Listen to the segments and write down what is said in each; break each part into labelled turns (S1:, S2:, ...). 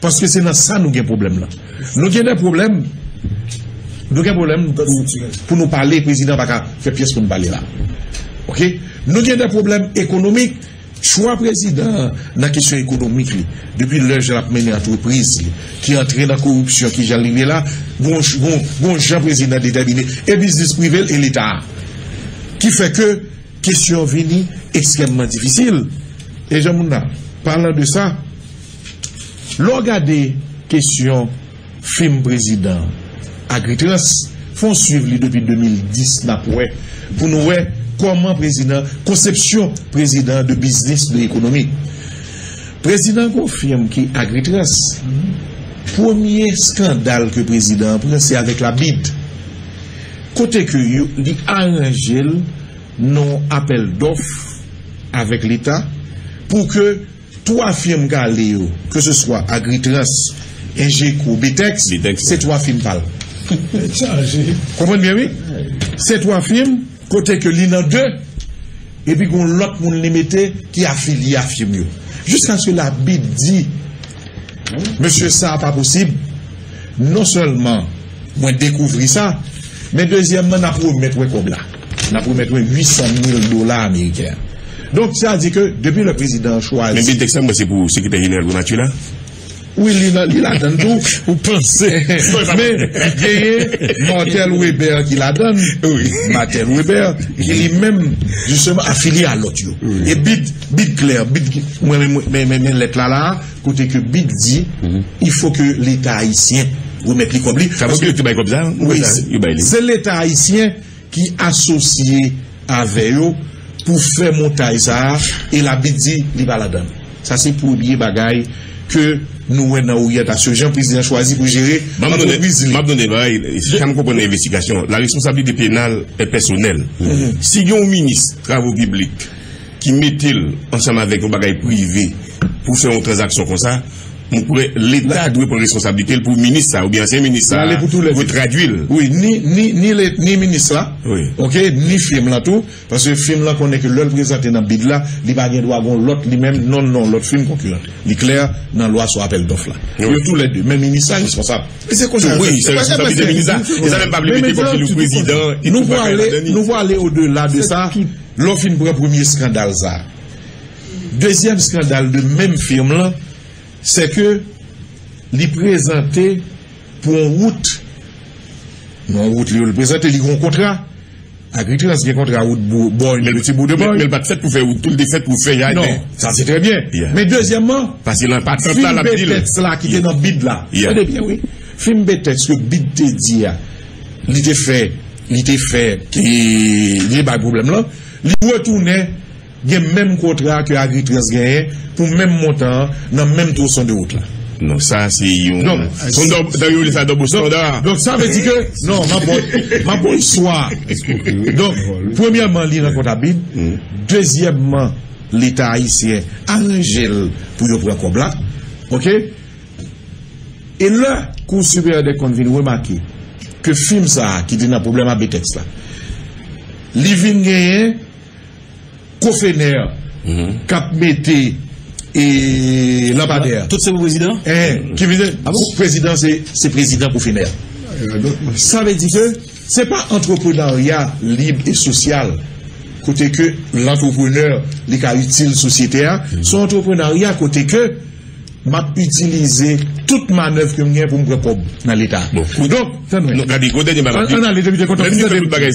S1: Parce que c'est dans ça nous avons un problème là. Nous avons des problèmes. Nous avons un problème pour, nous parler, le président va faire pièce pour nous parler là. OK? Nous avons des problèmes économiques. Choix président dans la question économique, li, depuis l'heure de la mené entreprise li, qui entre dans la corruption, qui est arrivé là, bon, bon, bon, Jean président déterminé, et business privé et l'État. Qui fait que question vini extrêmement difficile. Et Jean Mouna, parlant de ça, Lò gade kesyon film prezident agritrans, fon suiv li depi 2010 nap wè, pou nou wè koman prezident, konsepsyon prezident de biznis de ekonomi. Prezident konfirm ki agritrans, mm -hmm. pwemye skandal ke prezident pren se avèk la bid. Kote ke yu li aranjel non apel dof avèk l'Etat pou ke 3 firme gale yo, ke se swa Agritras, Ingeco, Bitex, se 3 firme pal. Kompon bien, oui? Se 3 firme, kote ke li nan 2, epi kon lot moun limité ki afili a firme yo. Jusk anse la bid di, Monsie sa pa posib, non selman mwen dekouvri sa, men dezyemman na promet we kob la. Na promet we 800 000 dola Ameriken. Donc, ça dit que depuis le président
S2: Mais
S1: choisi,
S2: texte, moi, c'est pour le secrétaire général nature là.
S1: oui, il a, il a donné tout. Vous pensez? Mais, il y a Martel Weber qui la donne.
S2: Oui.
S1: Martel Weber, qui est même, justement, affilié à l'autre. Et bit, bit clair, bit, moi, mais, mais, mais, mais, lettre là, là, côté que bit dit, il faut que l'État haïtien remette les comme lui.
S2: Ça veut dire que tu comme ça?
S1: oui,
S2: il baille les.
S1: c'est l'État haïtien qui associé avec eux pour faire monter ça et la va la donne. Ça c'est pour oublier bagaille que nous avons dans orientation. Jean-Président choisi pour gérer
S2: donné,
S1: l'entreprise.
S2: m'a donné, si je comprends l'investigation, la responsabilité pénale est personnelle.
S1: Mhm.
S2: Si il y a un ministre travaux publics qui met-il ensemble avec un bagage privé pour faire une transaction comme ça, l'État doit prendre responsabilité pour le ministre ou bien c'est un ministre
S1: pour
S2: pour traduire.
S1: Oui, ni, ni, ni, les, ni ministre là,
S2: Oui.
S1: ok, ni film là tout, parce que film là qu'on est que l'on présenté dans le bid là, il va bien droit l'autre, lui-même, non, non, l'autre film concurrent. Il est clair dans la loi sur appel d'offre là.
S2: Oui.
S1: Ils tous les deux, même ministre est responsable. Et c'est comme ça.
S2: Oui, c'est responsabilité ministre. Ça même pas
S1: Mais
S2: si le président,
S1: Nous voulons aller,
S2: donner.
S1: nous voulons aller au-delà de ça. L'offre pour un premier scandale ça. Deuxième scandale de même film là, se ke li prezante pou an wout, nou an wout li yo li prezante, li kon kontra, agritrans gen kontra wout bo, boy,
S2: men
S1: louti bou bon,
S2: de
S1: boy,
S2: men pat fèt pou fè wout, tout de fèt pou fè yay,
S1: non, sa se tre bien,
S2: men deuxièmman,
S1: film
S2: betèts la
S1: ki te nan bid la, film betèts ke bid te di ya, ah, li te fè, li te fè, ki li ba problem la, li wè toune, gen menm kontra ki agri 13 genyen pou menm montan nan menm troson de route la.
S2: Non, sa se yon...
S1: Non,
S2: son daryo li sa dobo standard.
S1: Donk sa ve di ke... Non, ma bon soa. Donk, premièman li nan kontabid, mm. dèzyèmman l'Etat haïsien anjel pou yo pran kobla. Ok? E lè, kou superior de konvin remaki ke film sa ki di nan problem a Betex la. Li vin genyen Kofener, Cap Mété et Lampadaire.
S3: Tout c'est pour président
S1: Eh, qui veut dire, président, c'est c'est président finir. Ça veut dire que c'est pas entrepreneuriat libre et social. Côté que l'entrepreneur, les cas utiles société, hein, son entrepreneuriat côté que m'a utilisé toute manœuvre que j'ai pour me répondre dans l'État.
S2: Bon.
S1: Donc, On- a
S2: c'est le bagage,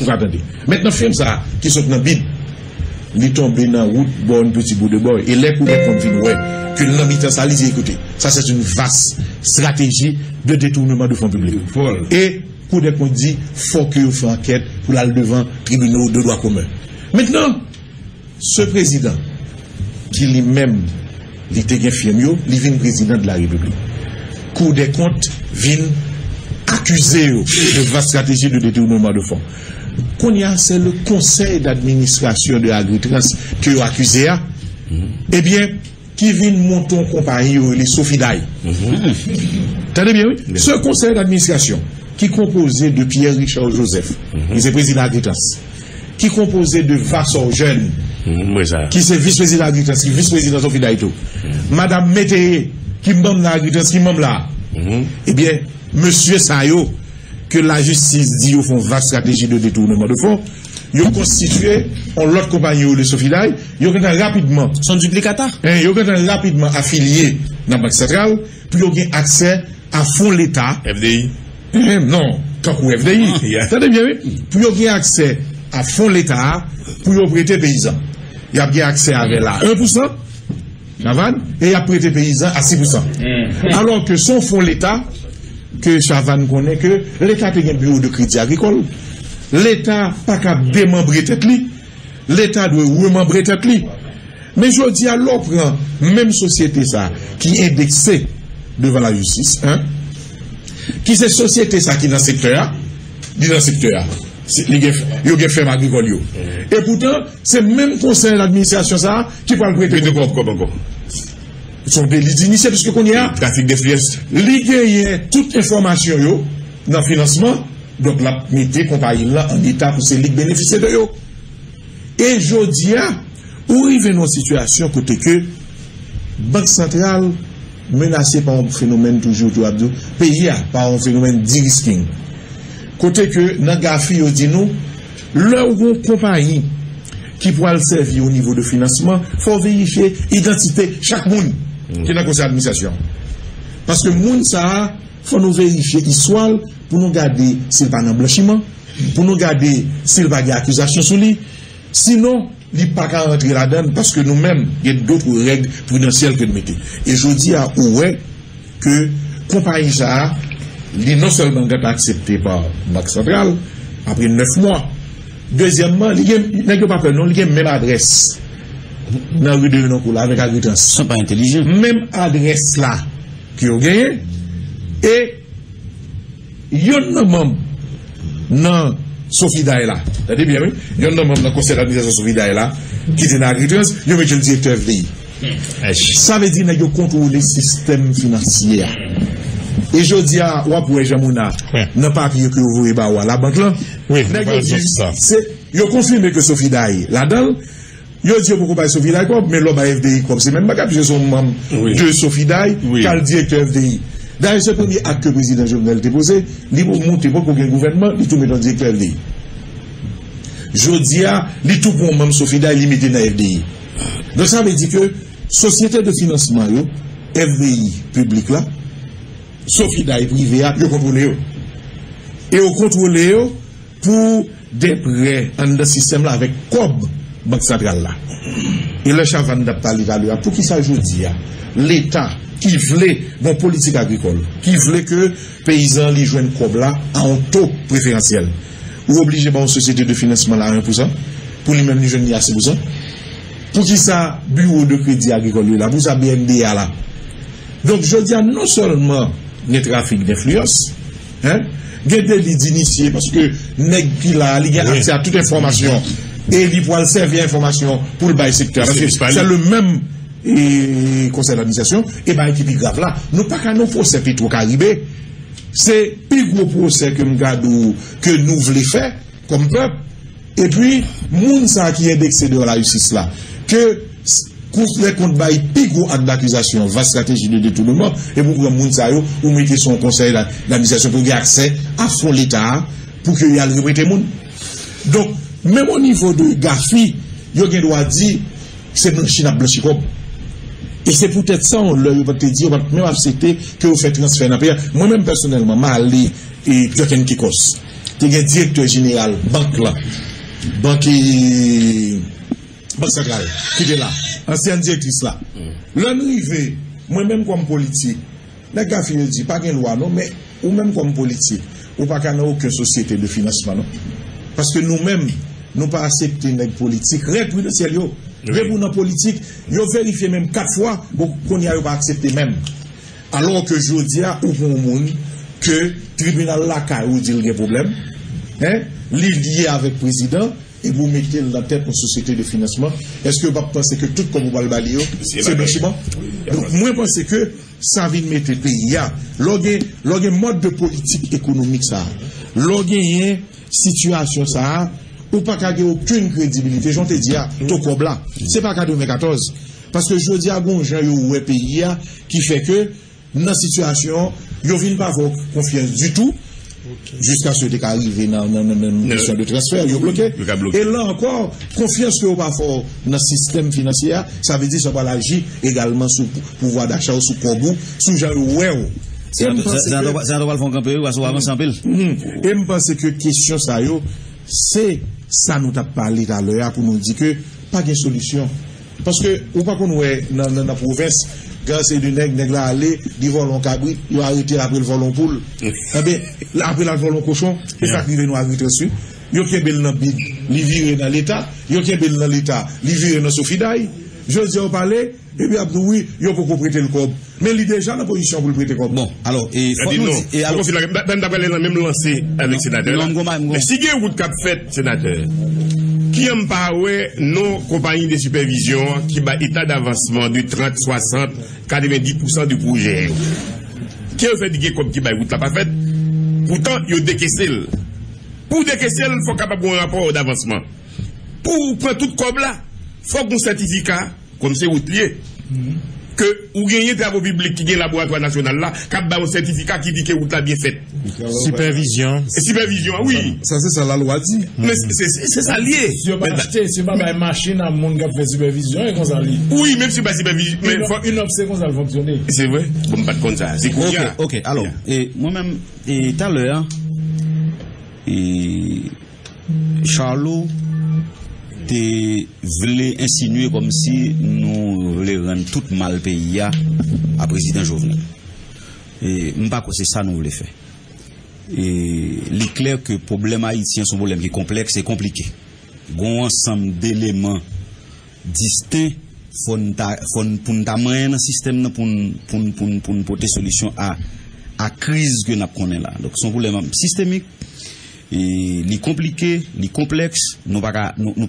S1: Vous attendez. Maintenant, film ça, qui sont dans le bide, il tombé dans la route, bon petit bout de bois, et les coups de compte viennent, ouais, que l'habitant ça, lisez, écoutez, ça c'est une vaste stratégie de détournement de fonds publics. Et, coup de compte dit, faut que vous fassiez enquête pour aller devant tribunaux de droit commun. Maintenant, ce président, qui lui-même, il était il vient président de la République. Cour des comptes vient accuser yo de vaste stratégie de détournement de fonds. C'est le conseil d'administration de Agritrans qui a accusé, ah. eh bien, qui vient monter en compagnie, les Sofidaï. Tenez bien, oui? Ce conseil d'administration, qui est composé de Pierre-Richard Joseph, qui est président d'Agritrans, qui est composé de Vassor Jeune,
S2: Mwen sa.
S1: ki se vice-prezident agritans, ki vice-prezident Sophie Daito. Madame Métayé, ki mbam la agritans, ki mbam la. Ebyen, Monsieur Sayo, que la justice dit qu'ils font vaste stratégie de détournement de fonds, ils ont constitué en l'autre compagnie de Sofidaï, ils ont rapidement.
S3: Son
S1: duplicata Ils ont rapidement affilié dans la Banque centrale, puis ils ont accès à fonds l'État.
S2: FDI
S1: eh, Non, tant qu'on FDI.
S2: Ah.
S1: Attendez bien, Puis ils ont accès à fonds l'État pour y prêter paysans. Ils ont accès à la 1%. Navan, et il a prêté paysan à 6%. Mm. Alors que son fonds l'État, que Chavan konen que l'État te gen bureau de kredi agricole, l'État pa ka démembre tet li, l'État dwe remembre tet li. Men jodi a lò pran, menm sosyete sa, ki indekse devan la justice, hein, ki se sosyete sa ki nan sektor a, di nan sektor a. Se- li gen- Yo gen fèm agrikol yo. E poutan, se menm konsen l'administrasyon sa, ki pal
S2: Pwede
S1: prete
S2: kop kop anko.
S1: son deli d'initié puisque kon y a
S2: trafik de flies
S1: li gagne tout informasyon yo nan financement. Donk la mette compagnie la an etat pou se lik benefise de yo. E jodi a ou rive nou situasyon kote ke bank sentral menase pa an fenomen toujou tou abdou peyi a pa an fenomen dirisking kote ke nan gafi yo di nou lè ou goun kompanyi ki pou al servi ou nivou de financeman fò veyifye identite chak moun ki nan konsey administrasyon. Paske moun sa, fò nou verifiye iswal pou nou gade sil pa nan blanchiman, pou nou gade sil pa ge akuzasyon sou li. Sinon, li pa ka rentre la den, paske nou men gen doutre reg prudensyel ke nou mette. E jodi a ouwe ke kompanyi sa, li non selman gen aksepte pa Bak central, apre 9 mwa. Dezyèmman, li gen, nan gen pa penon, li gen men adres. nan rue de kou la avèk agritans.
S3: Son pa intelijen.
S1: Mèm adres la ki yo genye, e yon nan mèm nan Sofidae Daela, tade bien mè, yon nan mèm nan konsey d'administrasyon Sofidae Daela, ki te nan agritans, yon mè chèl direktor FDI. Sa vè di nan yo kontroule sistem financier. E jodi a wap wè jamouna, nan papi yo ki yo vou e ba wala bank lan,
S4: nan
S1: yo di, yo konfime ke Sofidae la dal, yo di yo pou bay Sophie Daye kop men lo ba FDI kop se men baka pise son mam
S2: Oui.
S1: de Sophie Daye
S2: Oui.
S1: kal direktor FDI D'ailleurs, ce premier acte que le président Jovenel a posé, il pour monter pour gouvernement, il tout met dans le directeur FDI. Jodia, il tout pour même Sophie il met dans FDI. Donc ça veut dire que société de financement, yo, FDI public là, Sophie Daye privé, yo contrôle yo. Et yo contrôle yo pour des prêts dans le système avec COB, Banque Centrale là. Et le chavan d'Aptali pour qui ça jodi a, l'État qui voulait, bon politique agricole, qui voulait que paysans li joignent COB là à un taux préférentiel. Ou obligé par une société de financement là à 1%, pour lui-même li joignent à 6%. Pour qui ça, bureau de crédit agricole là, pour ça BNDA là. Donc je dis non seulement les trafics d'influence, hein, gen d'initié parce que nèg qui là, il a accès à toute information et il peut servir information pour le bail secteur. Parce que
S2: C'est
S1: le même et, conseil d'administration et ben qui plus grave là. Nous pas qu'à nous procès Petro Caribé. C'est plus gros procès que nous voulons faire comme peuple. Et puis, moun sa qui est indexé de la justice là, que les comptes bail plus gros acte d'accusation, va stratégie de détournement, et pour que moun yo, ou mettez son conseil d'a- d'administration pour ait accès à fond l'État, pour qu'il y ait reprêter moun. Donc, même au niveau de Gafi, yo gen doit dire, c'est blanchi n'a blanchi. Et c'est peut-être ça, on leur va te dire, on va même accepter que vous faites transfert dans. Moi-même, personnellement, je allé et Joken Kikos, qui est directeur général, banque là, banque, banque qui est là, ancienne directrice là. Là, nous moi-même comme politique, les gars, ils disent, pas de loi, non, mais, ou même comme politique, ou pas qu'il n'y a aucune société de financement, non. Parce nou pa asepte neg politik, repri de sel yo, oui. repri nan politik, yo verifiye menm kat fwa, bo kon ya yo pa asepte menm. Alon ke jodia ou kon moun, ke tribunal laka ou dil gen problem, hein? li liye avek prezident, e pou mette la tèt pou sosete de financeman, eske ou pa pense ke tout kon mou balbali yo, se
S2: bèchiman?
S1: Mwen
S2: pense
S1: ke sa vin mette peyi ya, lò gen mod de politik ekonomik sa, lò gen yen situasyon sa a, ça. Situation ça. ou pa ka ge oukoun kredibilite, jante di ya, to kob la. Se pa ka 2014. Paske jodi a gon jan yo ouwe peyi ya, ki fe ke nan situasyon, yo vin pa vok konfians du tout, jiska se dek arive nan mission de transfer, yo bloke. E lan ankor, konfians ke yo pa vok nan sistem financier, sa ve di se pa la ji, egalman sou pouvoi d'achat ou kobou, sou jan yo ouwe ou.
S3: Se an do wal fon kampe ou, asou waman sanpil.
S1: E mpense ke kesyon sa yo, se sa nou tap pali taler ya pou nou di ke pa gen solisyon. Paske ou pa kon wè nan proves, gan se di neg, neg la ale, di volon kabri, yo arite apre l volon poul. Ebe, apre l volon koshon, e sak ni ven nou arite su. Yo ke bel nan bid, li vire nan l'Etat, yo ke bel nan l'Etat, li vire nan Sofiday. Je di yo pale, epi ap nou oui, yo pou pou prete l kob. Men li deja nan posisyon pou l prete kob.
S3: Bon, alo, e
S2: ben dapre lè nan mèm lansè avèk senatèr. Men si gen wout kap fèt, senatèr, ki yon pa wè nou kompanyi de supervision ki ba etat d'avansman de 30, 60, 90% du proujè. Ki yon fè di gen kob ki ba wout la pa fèt, poutan yon dekesel. Pou dekesel, fò kapap wè rapor d'avansman. Pou pren tout kob la, fò kon sertifika, kon se wout liye. Ke ou genye travo biblik ki gen laboratoire nasyonal la, kap ba ou sertifika ki di ke wout la bien fet.
S4: Supervision.
S2: Supervision, oui.
S1: Sa se sa la loi di.
S2: Men se sa liye.
S4: Si yo pa achete, si yo pa bay machine a moun kap fe supervision, e sa li.
S2: Oui, men se pa supervision.
S4: Un opse kon sa l fonksyone.
S2: Se vwe, bon pat kon sa.
S3: Ok, ok, alo. E mwen men, e talè, e Charlot te vle insinue kom si nou vle ren tout mal peyi ya a prezident Jovenel. E mpa kwa se sa nou vle fe. E li kler ke problem Haitien son problem ki kompleks e komplike. Gon ansam d'eleman disten fon pou nta mayen nan sistem nan pou nou pote solisyon a kriz ke nap konen la. Son problem sistemik li komplike, li kompleks nou pa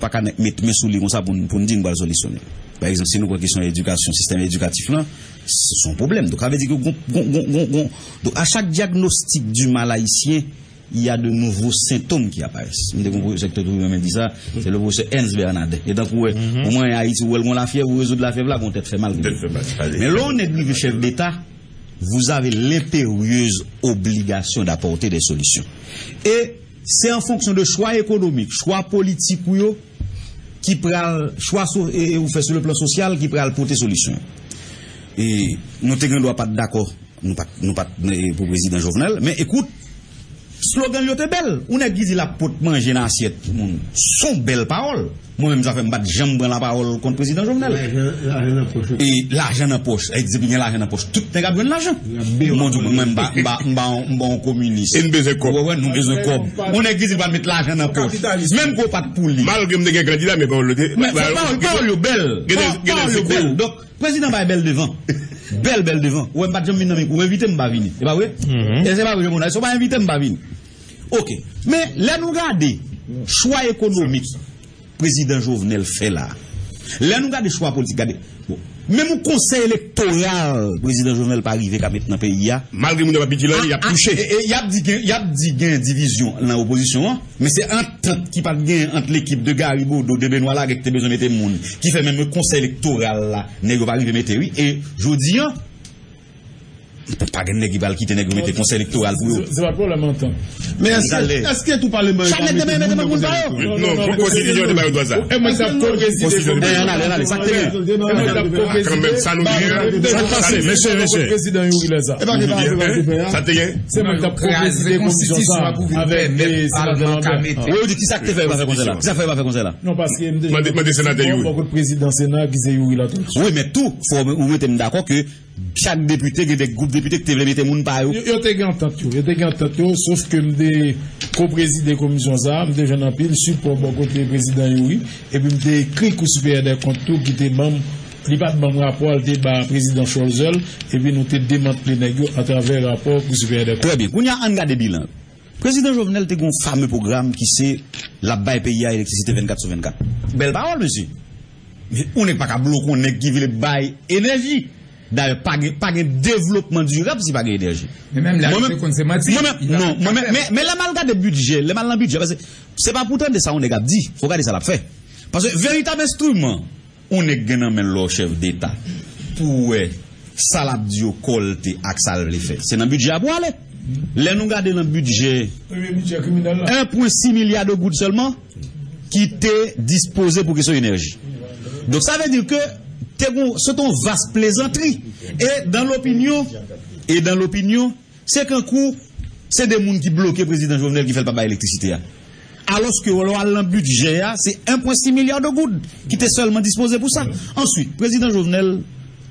S3: ka met men sou li kon sa pou nou di nou bal solisyon par exemple, se nou kwa kisyon edukasyon sistem edukatif lan, son problem donc ave di ki a chak diagnostik du mal haisyen y a de nouvo sintom ki apares mi de kon pou sektor tou yon men di sa se le pou se ens bernade e dan pou ou mwen haiti ou el kon la fiev ou rezo de la fiev la kon tet fe mal. Men lon et li chef d'Etat vous avez l'impérieuse obligation d'apporter des solisyon et c'est en fonction de choix économiques, choix politiques ou qui pral, choix et, ou fait sur le plan social, qui pral porter solution. Et nous ne pas d'accord, nous pas, nous pas pour président Jovenel, mais écoute, slogan yo te bel. On a dit la pot manger dans assiette. Son belle parole. Moi-même, ça fait me battre jambe la parole contre le président Jovenel. Et l'argent poche. Et dit bien l'argent en poche. Tout n'est pas besoin l'argent. Mon Dieu, moi-même, bon communiste.
S2: Et besoin de
S3: Ouais, nous besoin de On a dit va mettre l'argent en poche. Même qu'on pas de poule.
S2: Malgré nous candidat, mais pas le
S3: Mais parole yo belle. Parole belle. Donc, président va belle devant. Belle, belle devant. Ou pas de jamais ou inviter m'ba venir. Et pas vrai? Et c'est pas vrai, mon Ils sont pas inviter m'ba venir. Ok. Mais là, nous regardons, choix économique, président Jovenel fait là. Là, nous regardons choix politique. Bon. Même au conseil électoral, président Jovenel pas arrivé qu'à mettre dans le pays.
S2: Malgré mon petit là, il a touché.
S3: Il y a dit qu'il y a dit qu'il y a une division dans l'opposition, mais c'est un temps qui pas gain entre l'équipe de Garibaud, de Benoît là, qui a besoin de mettre monde, qui fait même le conseil électoral là, n'est pas arrivé mettre oui. Et je dis, pas gagner qui va quitter nègre mettre conseil électoral pour eux.
S4: C'est pas problème en temps.
S1: Mais est-ce que tout parlement de
S3: n'est pas même pour ça.
S2: Non, constitution de Bayo ça.
S4: Et moi ça constitution de Bayo.
S3: Allez, allez, ça te
S2: Quand même ça nous dit ça
S4: monsieur monsieur. Président Yuri Leza.
S2: Ça te gagne.
S4: C'est moi qui présider constitution avec les parlement
S3: Oui, dit qui ça que fait faire comme ça là. Ça fait pas faire comme ça là.
S4: Non parce que
S2: moi demander sénateur Yuri.
S4: Beaucoup de président sénat qui c'est Yuri là tout.
S3: Oui, mais tout faut vous mettez d'accord que chaque député qui des groupes députés qui te mettre moun pa yo.
S4: Yo te gen entente yo, yo te gen entente yo, sauf que m'de co-président commission ça, m'de jeune en pile support bon côté président Yuri et puis m'de écrit coup supérieur des comptes qui était membre li bon rapport le débat président Scholzel et puis nous te démantelé nèg à travers rapport coup supérieur des comptes.
S3: Très bien. Kounya an gade bilan. Président Jovenel te gon fameux programme qui c'est la bail pays à électricité 24 sur 24. Belle parole monsieur. Mais on n'est pas qu'à bloquer on est qui veut bail énergie. D'ailleurs, pas de développement durable si pas d'énergie.
S5: Mais même la consématique.
S3: Moi-même- non, mais, mais là, mal de budget, le mal dans budget, parce que c'est pas pourtant de ça on est dit, faut regarder ça l'a fait. Parce que véritable instrument, on est gagné le chef d'État pour ça l'a dit au colte ak ça fait. C'est dans le budget à boire Là nous regardons dans le budget 1.6 milliard de gouttes seulement qui était disposé pour que soit énergie. Donc ça veut dire que c'est une vaste plaisanterie. Et dans l'opinion, et dans l'opinion, c'est qu'un coup, c'est des gens qui bloquent le président Jovenel qui fait pas l'électricité. Alors que le budget, c'est 1,6 milliard de gouttes qui était seulement disposé pour ça. Ensuite, président Jovenel,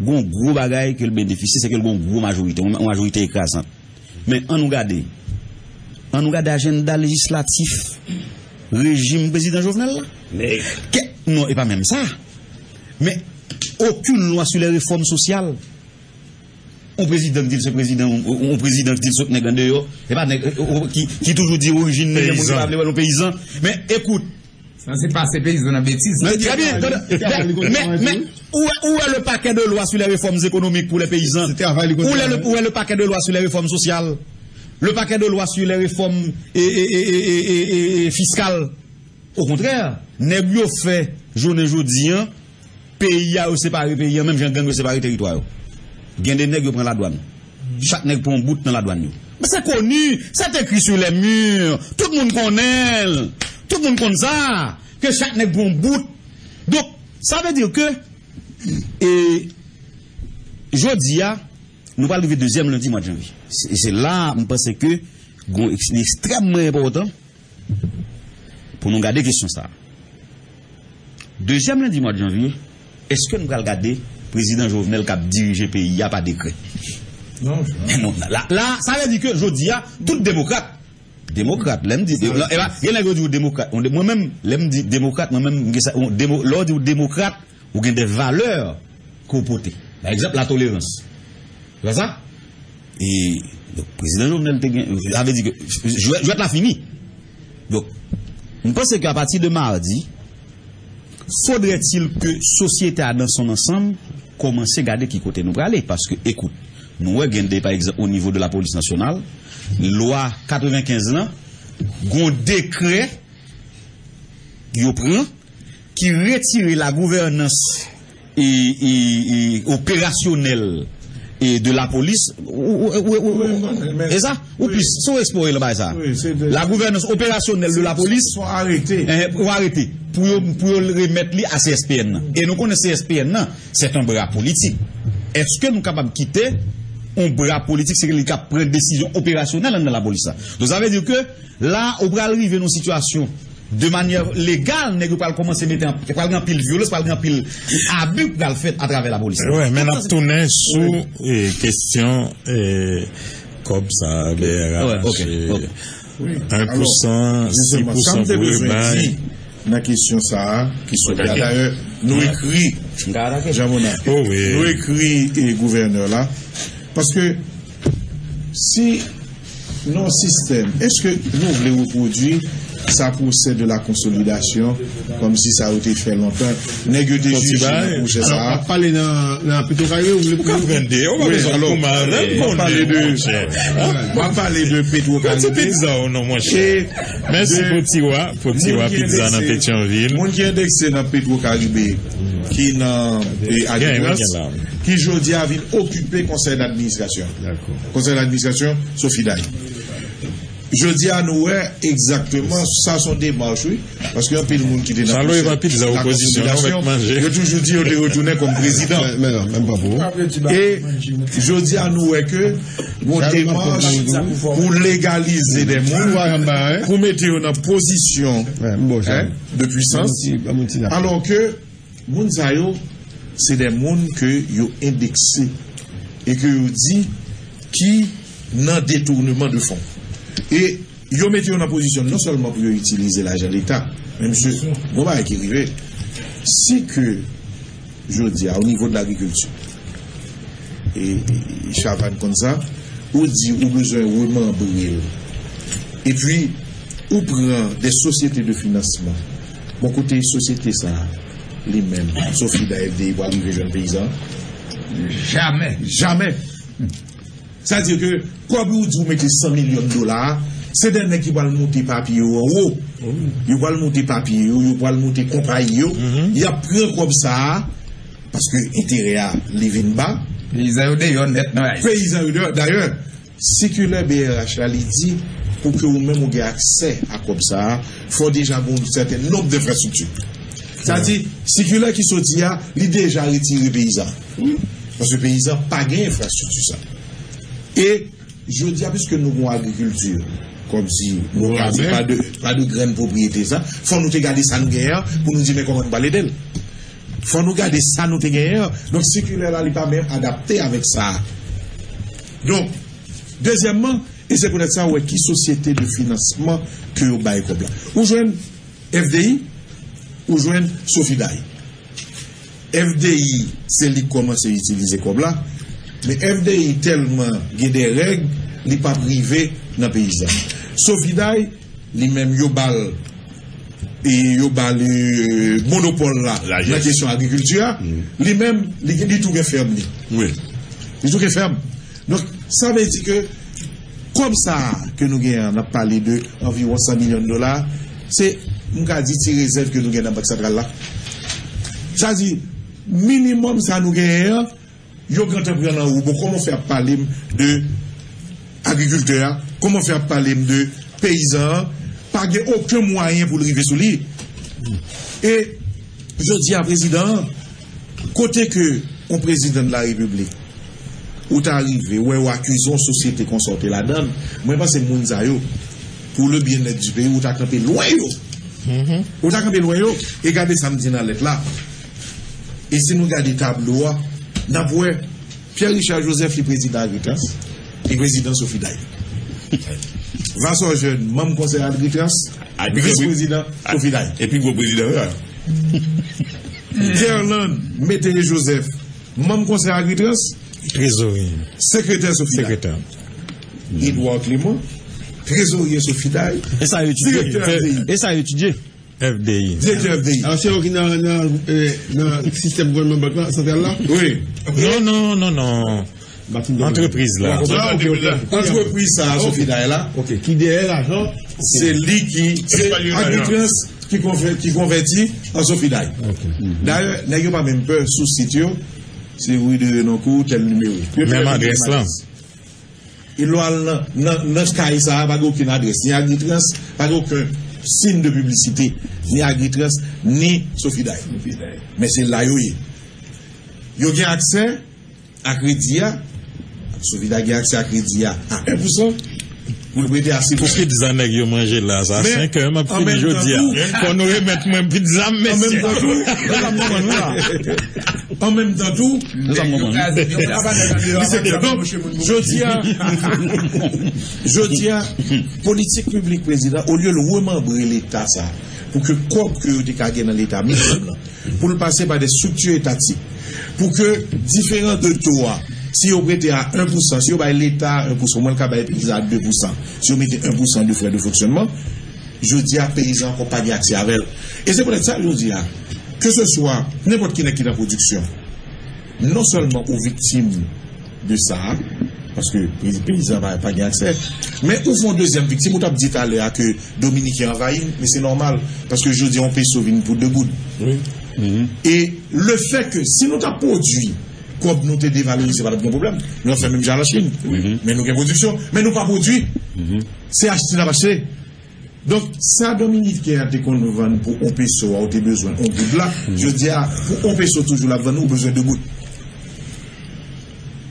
S3: un gros bagage que le bénéficie, c'est qu'il a une grosse majorité, une majorité écrasante. Mais on nous regarde, on nous regarde l'agenda législatif, régime président Jovenel Mais, non, et pas même ça. Mais aucune loi sur les réformes sociales. Un président dit ce président, un président dit ce nègre de et pas qui, qui toujours dit origine paysan. paysan. Mais écoute.
S5: Ça c'est pas ces paysans la bêtise.
S3: Mais très bien. Mais, mais, où, est le paquet de lois sur les réformes économiques pour les paysans? Où est, le, où est le paquet de lois sur les réformes sociales? Le paquet de lois sur les réformes et, fiscales Au contraire, nègre fait journée aujourd'hui pays a séparé pays, même gens gang séparé territoire. Gen des nègres prennent la douane. Chaque nègre prend un bout dans la douane. Mais c'est connu, c'est écrit sur les murs. Tout le monde connaît. Tout le monde connaît ça. Que chaque nègre prend un bout. Donc, ça veut dire que, et, jeudi, nous parlons du deuxième lundi mois de janvier. Et c'est là, je pense que, c'est extrêmement important pour nous garder question ça. Deuxième lundi mois de janvier, est-ce que nous allons regarder le président Jovenel qui a dirigé le pays, il n'y a pas de décret? Non, non là, là, ça veut dire que je dis, tout démocrate, démocrate, l'aime dit, il y a des démocrate, moi-même, l'aime dit démocrate, moi-même, lors du démocrate, vous avez des valeurs qu'on Par exemple, la tolérance. Tu vois ça? Et le président Jovenel avait dit que je vais être la fini. Donc, je pense qu'à partir de mardi, faudrait-il que société dans son ensemble commence à garder qui côté nous aller parce que écoute nous avons par exemple au niveau de la police nationale loi 95 ans un décret qui retire la gouvernance et opérationnelle et de la police. Et ça Ou plus, sont explorer le ça. La gouvernance opérationnelle de la police.
S1: Soit arrêté.
S3: Eh, pour arrêter. Pour, pour remettre à CSPN. Et nous connaissons CSPN, c'est un bras politique. Est-ce que nous sommes capables de quitter un bras politique, c'est qu'il prend une décision opérationnelle dans la police. Donc ça veut dire que là, on va arriver dans une situation de manière légale, nèg pas commencer mettre pas grand pile violence, pas grand pile abus dans le fait à travers la police.
S4: Oui, mais on tourner sous question euh, comme ça BRH. OK. 1%, 6% pour les
S1: nan kesyon sa, ki sou da d'ayor nou ekri javona, nou ekri gouverneur la, paske si non sistem, eske nou vle ou prodwi sa pousè de la konsolidasyon kom si sa ou te fè lontan negyo
S4: de jujè pou jè sa a pale nan pito karyo ou ka prende ou
S1: wè zon kouman wè pale de pito
S4: kante pizza ou nan mwen chè mèsi potiwa potiwa pizza nan Petionville
S1: moun ki endekse nan pito karyo ki nan ki jodi avil okupè konsey d'administrasyon konsey d'administrasyon Sofiday Je di anouè, exactement, sa son demarche, oui, paske yon pil moun ki de nan... San lò
S4: yon pil zan
S1: oposisyon, yon mèk manje. Yo toujou di yo
S4: de retounè kom prezident.
S1: Mè nan, mèm pa pou. E, je di anouè ke, yon demarche pou legalize de moun, pou mette yo nan posisyon de pwisans, alò ke, moun zayou, se de moun ke yo indekse, e ke yo di ki nan detournement de fond. Et ils ont mis en position non seulement pour utiliser l'argent de l'État, mais monsieur, bon bah qui arrive, si que, je dis, au niveau de l'agriculture, et, et comme ça, ou dit, ou besoin vraiment brûler, et puis, ou prend des sociétés de financement, bon côté société ça, les mêmes, Sophie d'AFD, pour arriver jeune paysan,
S5: jamais,
S1: jamais. Sa diyo ke, kwa bi ou di ou mette 100 milyon dolar, se den nek ki wale monte papi yo an ou, yo wale monte papi yo, yo wale monte kompay yo, ya pren kwa bi sa, paske etere a levin ba,
S5: peyizan yo de yon net nan a.
S1: Peyizan yo de yon, d'ayon, sekule BRH la li di, pou ke ou men ou ge akse a kwa bi sa, fwa deja bon certain nop de frasoutu. Sa di, sekule ki soti ya, li deja retire peyizan. Paske peyizan pa gen frasoutu sa. E, je di a, piske nou goun agrikultur, kom si nou gade pa de, pa de gren propriété sa, fò nou te gade san gen pou nou di men koman balè del. Fò nou gade sa nou te gen donc sikule la li pa men adapte avèk sa. Donc, deuxièmement, et c'est peut-être ça, ouais, qui société de financement que vous baillez comme là? Ou joignent FDI, ou joignent Sofidaï. FDI, c'est lui qui commence à utiliser comme là, mais FDI tellement il a des règles, il n'est pas privé dans le paysan. Sofidaï, lui-même, il bal et yo bal euh, monopole là,
S2: La
S1: question agriculture, lui-même, il dit tout est ferme. lui.
S2: Oui.
S1: Trucs est ferme. Donc, ça veut dire que, comme ça que nous gagnons, on a parlé de environ 100 millions de dollars, c'est, on a dit, ces réserves que nous gagnons dans la Banque centrale. Ça dit, minimum, ça nous gagnons, yo grand apren an ou, bon, koman fè ap palem de agrikulteur, koman fè ap palem de peyizan, pa gen okè mwayen pou l'rive sou li. E, je di a prezident, kote ke kon prezident de la republik, ou ta arrive, ou e wakuzon sosyete konsorte la dan, mwen pa se moun zayo, pou le bienet du peyi, ou ta kampe loyo. Mm -hmm. Ou ta kampe loyo, e gade samdi nan let la. E se nou gade tabloa, tableau, n'a pas Pierre-Richard Joseph, le président Agritrans, et président Sophie Daï. Vincent Jeune, membre conseil Agritrans, vice-président Sophie Daï.
S2: Et puis, gros président, là.
S1: Gerland, Mété Joseph, membre conseil Agritrans,
S4: Trésorier,
S1: secrétaire Sophie
S4: secrétaire.
S1: Edouard Clément, trésorier Sophie Daï,
S3: Et ça a étudié.
S1: Directeur FDI.
S4: FDI.
S1: Direktè FDI.
S6: An se yon ki nan euh, sistem gouvernement bankan sentral la?
S1: Oui.
S4: Non, non, non, non.
S1: Ah, Entreprise la. Entreprise sa, Sophie Daela.
S6: Ok, ki
S1: deye l'ajan, se li
S2: ki, se
S1: agritrans ki konverti an Sophie Daela. D'ailleurs, n'a yon pa men pe sou sityo, se yon de non kou tel numero.
S4: Mèm adres lan.
S1: Il lo al nan sky sa, bago ki nan adres. Ni agritrans, bago ke sin de publicite ni Agritrans, ni Sofiday. Men se la yo ye. Yo gen akse akrediya, Sofiday gen akse akrediya a 1%, Mwen prete a 6%.
S4: Pouske dizan neg yo manje la
S1: sa,
S4: 5 an
S1: ap
S4: fini jodi
S1: ya.
S4: Kon nou remet mwen pi dizan
S1: mesye. An
S4: menm
S1: kontou, an menm kontou la. En même temps tout, je dis à, je dis à, politique publique président, au lieu de remembrer l'État, ça, pour que, comme que vous avez dans l'État, pour le passer par des structures étatiques, pour que différents de toi, si vous prêtez à 1%, si vous avez l'État 1%, moins le cas, bah, paysan à 2%, si vous mettez 1% de frais de fonctionnement, je dis à paysans qu'on pas accès elle. Et c'est peut-être ça, je dis à, que ce soit n'importe qui qui la production, non seulement aux victimes de ça, parce que les paysans n'ont pas accès, mais au fond, deuxième victime, on t'a dit à l'heure que Dominique est envahi, mais c'est normal, parce que je dis, on peut sauver une poudre de goutte. Et le fait que si nous avons produit, comme nous avons dévalorisé, c'est pas le problème. Nous avons fait même déjà la Chine. Mais nous avons production, mais nous pas produit. C'est acheté, n'a pas acheté. Donc, ça, Dominique, qui a été vend pour un peso, a été besoin, on goutte là, je dis, ah, pour un peso toujours là, nous, besoin de goutte.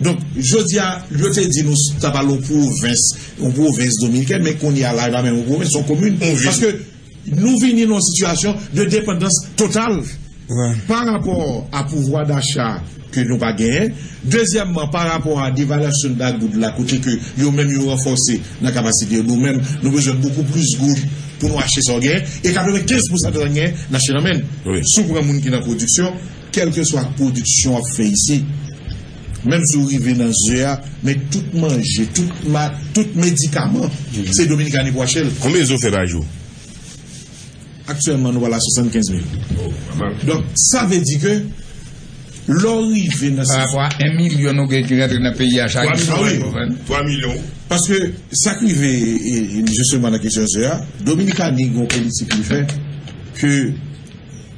S1: Donc, je dis à, je te dis, nous, ça va pour province, une province dominicaine, mais qu'on y a là, même, une province, sont communes. Parce que nous venons dans une situation de dépendance totale
S4: ouais.
S1: par rapport à pouvoir d'achat que nous pas gagné. Deuxièmement, par rapport à dévaluation de la goutte, la côté que nous-mêmes nous renforcé la capacité nous-mêmes, nous besoin beaucoup plus de goutte pour nous acheter son gain. Et 95% de gain, l'achat nous-mêmes.
S2: Oui.
S1: Sous pour un monde qui est dans la production, quelle que soit la production à fait ici, même si vous arrivez dans ZEA, mais tout manger, tout, ma, tout médicament, mm -hmm. c'est Dominique Annie
S2: Combien ils ont fait par jour
S1: Actuellement, nous voilà à 75 000. Donc, ça veut dire que L'orive nan
S5: Par rapport à un million nou gen ki rentre nan peyi a chak
S2: 3
S1: oui.
S2: millions. 3 millions.
S1: Paske sa krive, e, e, justement la kesyon se a, Dominika ni gon politik li fe, ke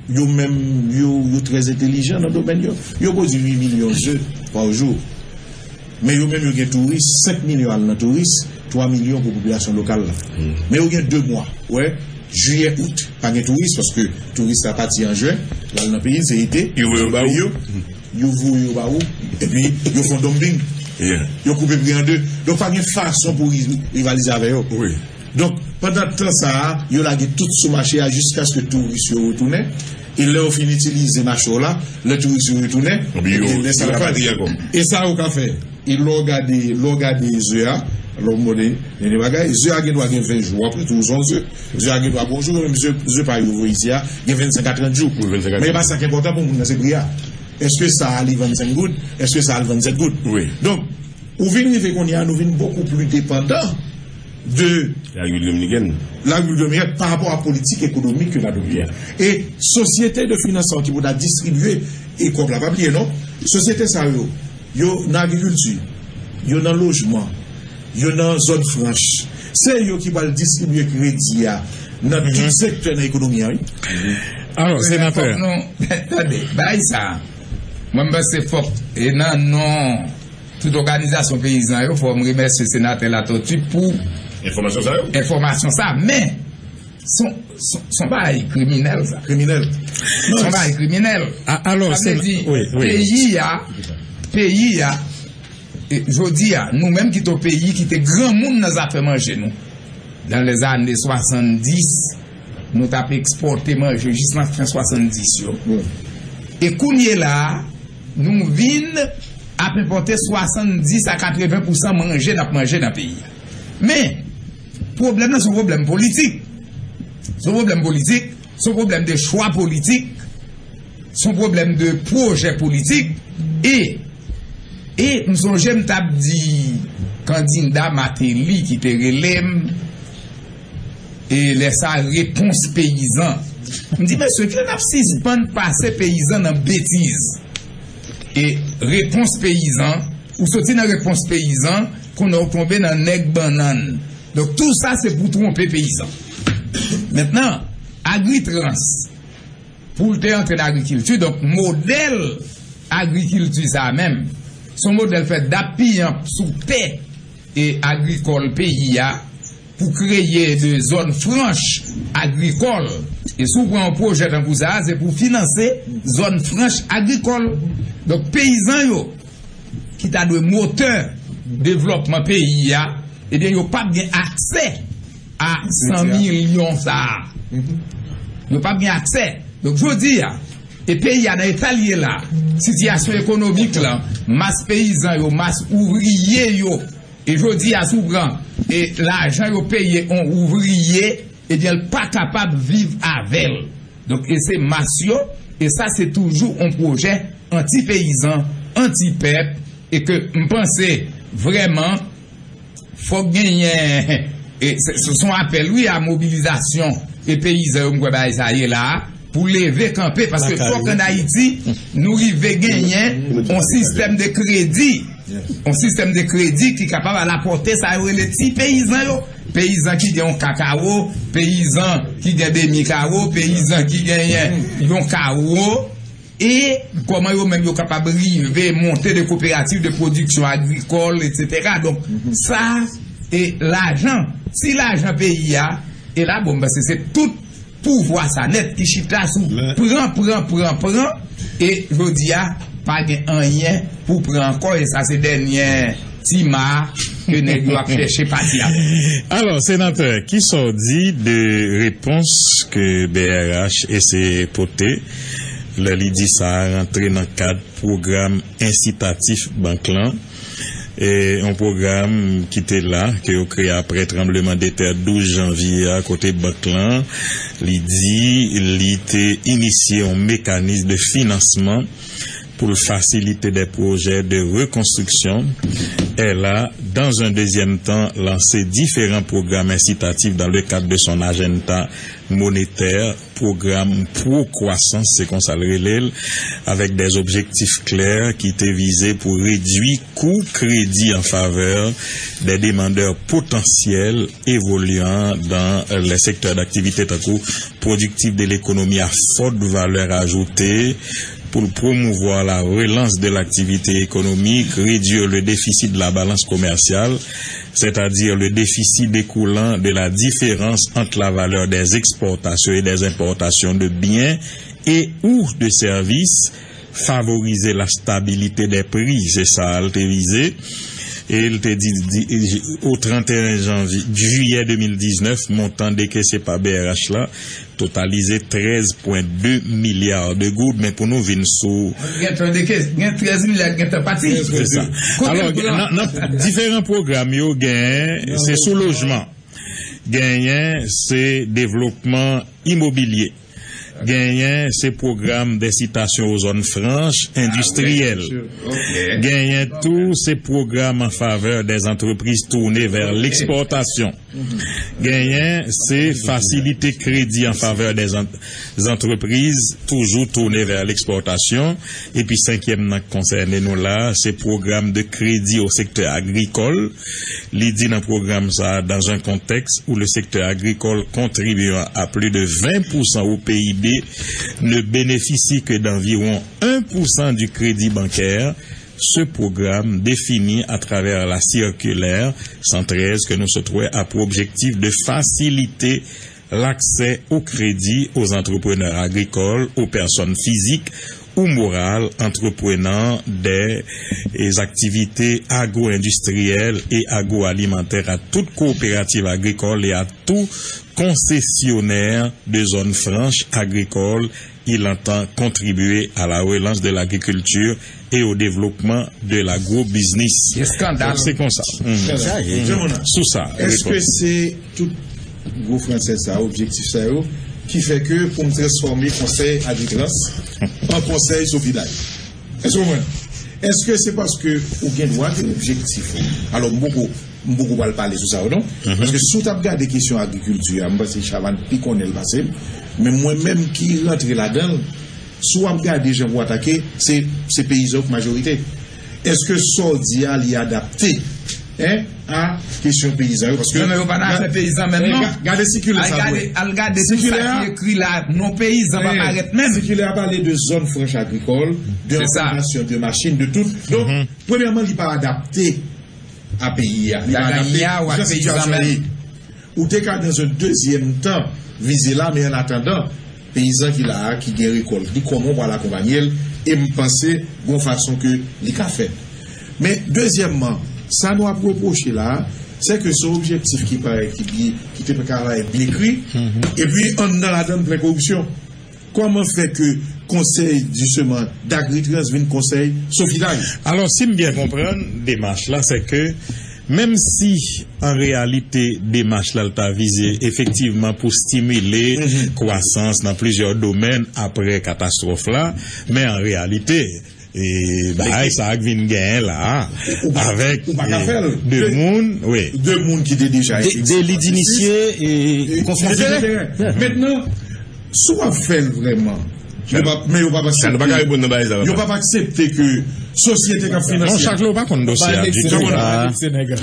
S1: yo yo, yo trez intelijan nan domen yo. Yo bozi 8 milyon ze par jour. Men yo men yo gen turist, 5 milyon al nan turist, 3 milyon pou populasyon lokal la. Men yo gen 2 mwa, ouais, juye out, pa gen turist, paske turist a pati an juen, lal nan peyi, se ite,
S2: yo vou yo ba ou,
S1: yo vou yo ba ou, epi yo fon dombing,
S2: yeah.
S1: yo koupe pri an de, donk pa gen fason pou rivalize ave yo.
S2: Oui.
S1: Donk, pandan tan sa, yo lage tout sou mache a, jiska sk turist yo retoune, e le ou fin itilize macho la, le turist yo retoune, e sa ou ka fe, e lo gade, lo gade zwe a, Bagay, Zea gen do a gen 20 jou, apre tou son Zea. Zea gen do a bonjou, men Zea pa yo vo isi ya, gen 25-30 jou.
S2: Oui, 25
S1: Men ba sa ki important pou moun nase bria. Eske sa ali 25 goud, eske sa ali 27 goud.
S2: Oui.
S1: Donc, ou vin rive kon ya, nou vin beaucoup plus dépendant de
S2: La Dominicaine.
S1: la Guldomiriat par rapport à politique économique que la Dominicaine. Et société de financement qui vous a distribué, et comme la pas oublié, non? Société ça, yo, yo dans agriculture, yo dans logement, yo nan zon franche. Se yo ki bal distribye kredi ya nan mhm. tout mm -hmm. sektor nan
S4: ekonomi an.
S5: Alors, senateur. Tade, bay sa. Mwen mwen se fok e nan non, non. tout organizasyon peyizan yo fò mwen remersi senateur la toti pou
S2: informasyon sa yo.
S5: Informasyon sa, men son, son, son bay kriminel sa.
S1: Kriminel.
S5: Son bay kriminel.
S4: Ah, alors, senateur.
S5: Peyi ya peyi ya e, jodi ya, nou menm ki to peyi ki te gran moun nan zafè manje nou. Dan les anè 70, nou tap eksporte manje jis nan fin 70 yo. Mm. E kounye la, nou vin ap importe 70 a 80% manje nap manje nan peyi. Men, problem nan sou problem politik. Sou problem politik, sou problem de chwa politik, sou problem de proje politik, e... E mson jem tap di kandinda Mateli ki te relem e lesa repons peyizan. M di se ke nap si span pase peyizan nan betiz. E repons peyizan, ou soti nan repons peyizan, kon nou tombe nan neg banan. Donk, tout sa se pou trompe peyizan. Mètnen, agritrans, pou lte entre l'agrikiltu, donk model agrikiltu sa mèm, Son model fè dapi an sou pe e agrikol peyi ya pou kreye de zon franche agrikol. E sou pran proje tan pou sa, se pou finanse zon franche agrikol. Dok peyizan yo, ki ta dwe moteur devlopman peyi ya, e den yo pap gen akse a 100 milyon sa. Yo pap gen akse. Dok jodi ya, E peyi ya nan etalye la, sityasyon ekonomik la, mas peyizan yo, mas ouvriye yo, e jodi ya soubran, e la ajan yo peye on ouvriye, e di pa kapab viv avel. Donk e se mas yo, e sa se toujou on proje anti-peyizan, anti-pep, e ke mpense vreman, fok genyen, e se son apel, oui, a mobilizasyon, e peyizan yo mkwe ba e sa ye la, pou leve kampe, paske fok an Haiti, nou rive genyen, on sistem de kredi, on sistem de kredi ki kapab al apote sa yo le ti peyizan yo, peyizan ki gen yon kakao, peyizan ki gen demi kao, peyizan ki gen yon, yon kao, e koman yo men yo kapab rive, monte de kooperatif de produksyon agrikol, etc. Donk, sa, mm-hmm. e l'ajan, si l'ajan peyi ya, e la bon, se se tout pouvoi sa net ki chita sou pran, pran, pran, pran e jodi ya pa gen anyen pou pran kon e sa se denyen ti ma ke ne ap fleche pati ya
S4: Alors, senateur, ki sou di de repons ke BRH ese pote le li di sa rentre nan kad program incitatif bank lan et un programme qui était là que yo créé après tremblement de terre 12 janvier à côté bank lan li di li te initié un mécanisme de financement
S7: pour faciliter des projets de reconstruction. Elle a, dans un deuxième temps, lancé différents programmes incitatifs dans le cadre de son agenda monétaire, programme pro-croissance, c'est qu'on l'elle, avec des objectifs clairs qui étaient visés pour réduire coût crédit en faveur des demandeurs potentiels évoluant dans les secteurs d'activité productifs de l'économie à forte valeur ajoutée, pour promouvoir la relance de l'activité économique, réduire le déficit de la balance commerciale, c'est-à-dire le déficit découlant de la différence entre la valeur des exportations et des importations de biens et ou de services, favoriser la stabilité des prix, c'est ça, altérisé. Et il te dit, dit au 31 janvier, juillet 2019, montant décaissé par BRH là, totalisé 13,2 milliards de gouttes, mais pour nous, vin sous...
S5: Il y a 13 milliards.
S7: C'est ça. Alors, dans non, non, différents programmes, yo non, c'est sous logement. gagnant c'est développement immobilier. Gagnant ces programmes d'incitation aux zones franches industrielles. Gagnant tous ces programmes en faveur des entreprises tournées vers l'exportation. Gagnant ces facilités crédit en faveur des, entreprises toujours tournées vers l'exportation. Et puis cinquième concerné nous là, ces programmes de crédit au secteur agricole. L'idée d'un programme ça dans un contexte où le secteur agricole contribue à plus de 20% au PIB ne bénéficie que d'environ 1% du crédit bancaire, ce programme défini à travers la circulaire 113 que nous se trouvons a pour objectif de faciliter l'accès au crédit aux entrepreneurs agricoles, aux personnes physiques ou morales entreprenant des, activités agro-industrielles et agroalimentaires à toute coopérative agricole et à tout concessionnaire de zones franches agricoles. Il entend contribuer à la relance de l'agriculture et au développement de l'agro-business.
S5: C'est
S7: comme ça.
S1: Mmh.
S7: Sous ça.
S1: Est-ce que c'est tout gros français ça, objectif ça, qui fait que pour me transformer conseil agricole en conseil Est-ce que est-ce que c'est parce que vous avez droit de l'objectif Alors, beaucoup, Mbougou wale pale sou sa ou don Paske sou tap gade kisyon agrikultura Mwen se chavan pi konel basem Men mwen menm ki rentre la den Sou ap gade jen wou atake Se, se peyizok majorite Eske sou diya li adapte Eh, a kesyon peyizan yo. Non, men yo pa
S5: nan fe peyizan men nan. Gade sikile
S1: sa vwe. Al
S5: gade tout sa ki ekri la, non peyizan pa eh, paret
S1: men. Sikile a pale de zon franche agrikol, de renformasyon, de machin, de tout. Don, premièman li pa adapte à pays.
S5: Il
S1: ou t'es dans un deuxième temps viser là mais en attendant paysan qui là qui gagne récolte. Dit comment on va l'accompagner et me penser de façon que il a fait. Mais deuxièmement ça nous a reproché là, c'est que son objectif qui paraît, qui, qui était bien écrit, et puis on a la donne de corruption. Comment fait que conseil justement d'agritrans vient conseil Sophie
S7: Alors, si je bien comprendre, démarche là, c'est que même si en réalité démarche là t'a visé effectivement pour stimuler mm croissance dans plusieurs domaines après catastrophe là, mais en réalité et bah, ça a venu gagner là, avec deux mondes, oui.
S1: Deux mondes qui étaient déjà
S3: Des lits d'initiés et
S1: Maintenant, soit fait vraiment. Yo pa, men yo pa pa sep. Yo pa pa sep te ke sosyete ka finanse.
S7: Non, chak lou pa kon dosye.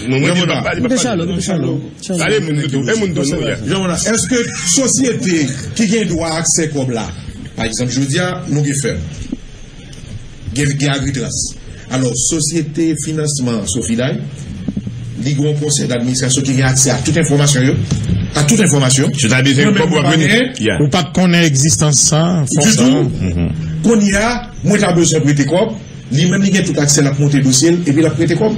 S1: Non, mwen di pa. Mwen de chalo, mwen de chalo.
S3: Ale moun do, e moun do nou
S1: ya. Eske sosyete ki gen do a akse kob la? Par exemple, je vous dis, nou ge fè. Ge agritras. Alors, sosyete financement Sofiday, li gwen konsey d'administrasyon ki gen akse a tout informasyon yo. T'as toute information.
S7: C'est-à-dire que vous connaissez. Ou pas connaît existence ça.
S1: Du tout. Qu'on y a, moi t'as besoin de prêter comme. Lui-même, il a tout accès à monter dossier et puis il a prêté comme.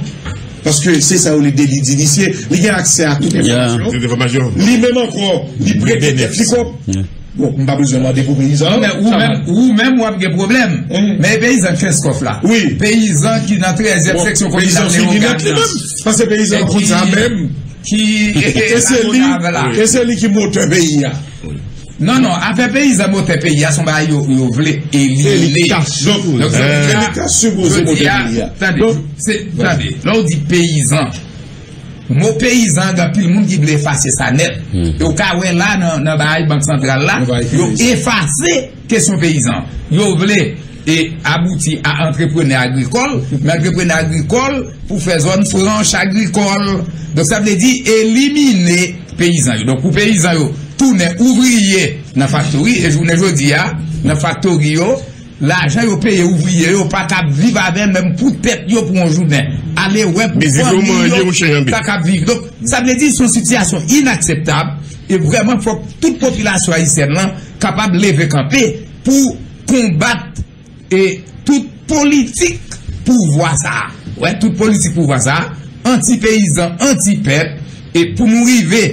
S1: Parce que c'est ça où les délits d'initié. Il a accès à toute information. Lui-même encore, il prête des comme. Bon, mba bezon mwade pou peyizan.
S5: Ou men mwap ge problem. Men peyizan fes kof
S1: la.
S5: Peyizan ki nan 13e seksyon
S1: kon ilan. Peyizan ki nan 13e seksyon kon ilan.
S5: Pase
S1: peyizan kon sa menm. Ki se li ki mote peyi ya
S5: Non, non, afe peyi za mote peyi ya Son ba yo vle elimine
S1: Elita supose mote peyi ya
S5: Tade, lor di peyizan Mou peyizan da pil moun ki ble efase sa net. Yo kawe la nan bayi bank sentral la Yo efase kesyon peyizan Yo vle et abouti à entrepreneur agricole, mais entrepreneur agricole pour faire zone franche agricole. Donc ça veut dire éliminer paysan. Donc pour paysan, tourner ouvrier dans la factory, et je vous le dis, dans la factory, l'argent yo paye ouvrier, yo pas cap vivre avec même pour tête yo pour un journée. Allez, ouais, pour pas cap vivre. Donc ça veut dire c'est une situation inacceptable et vraiment faut toute population haïtienne capable de lever camper pour combattre E tout politik pou vwa sa. Ouè, ouais, tout politik pou vwa sa. Anti-peyizan, anti-pep. E pou mou rive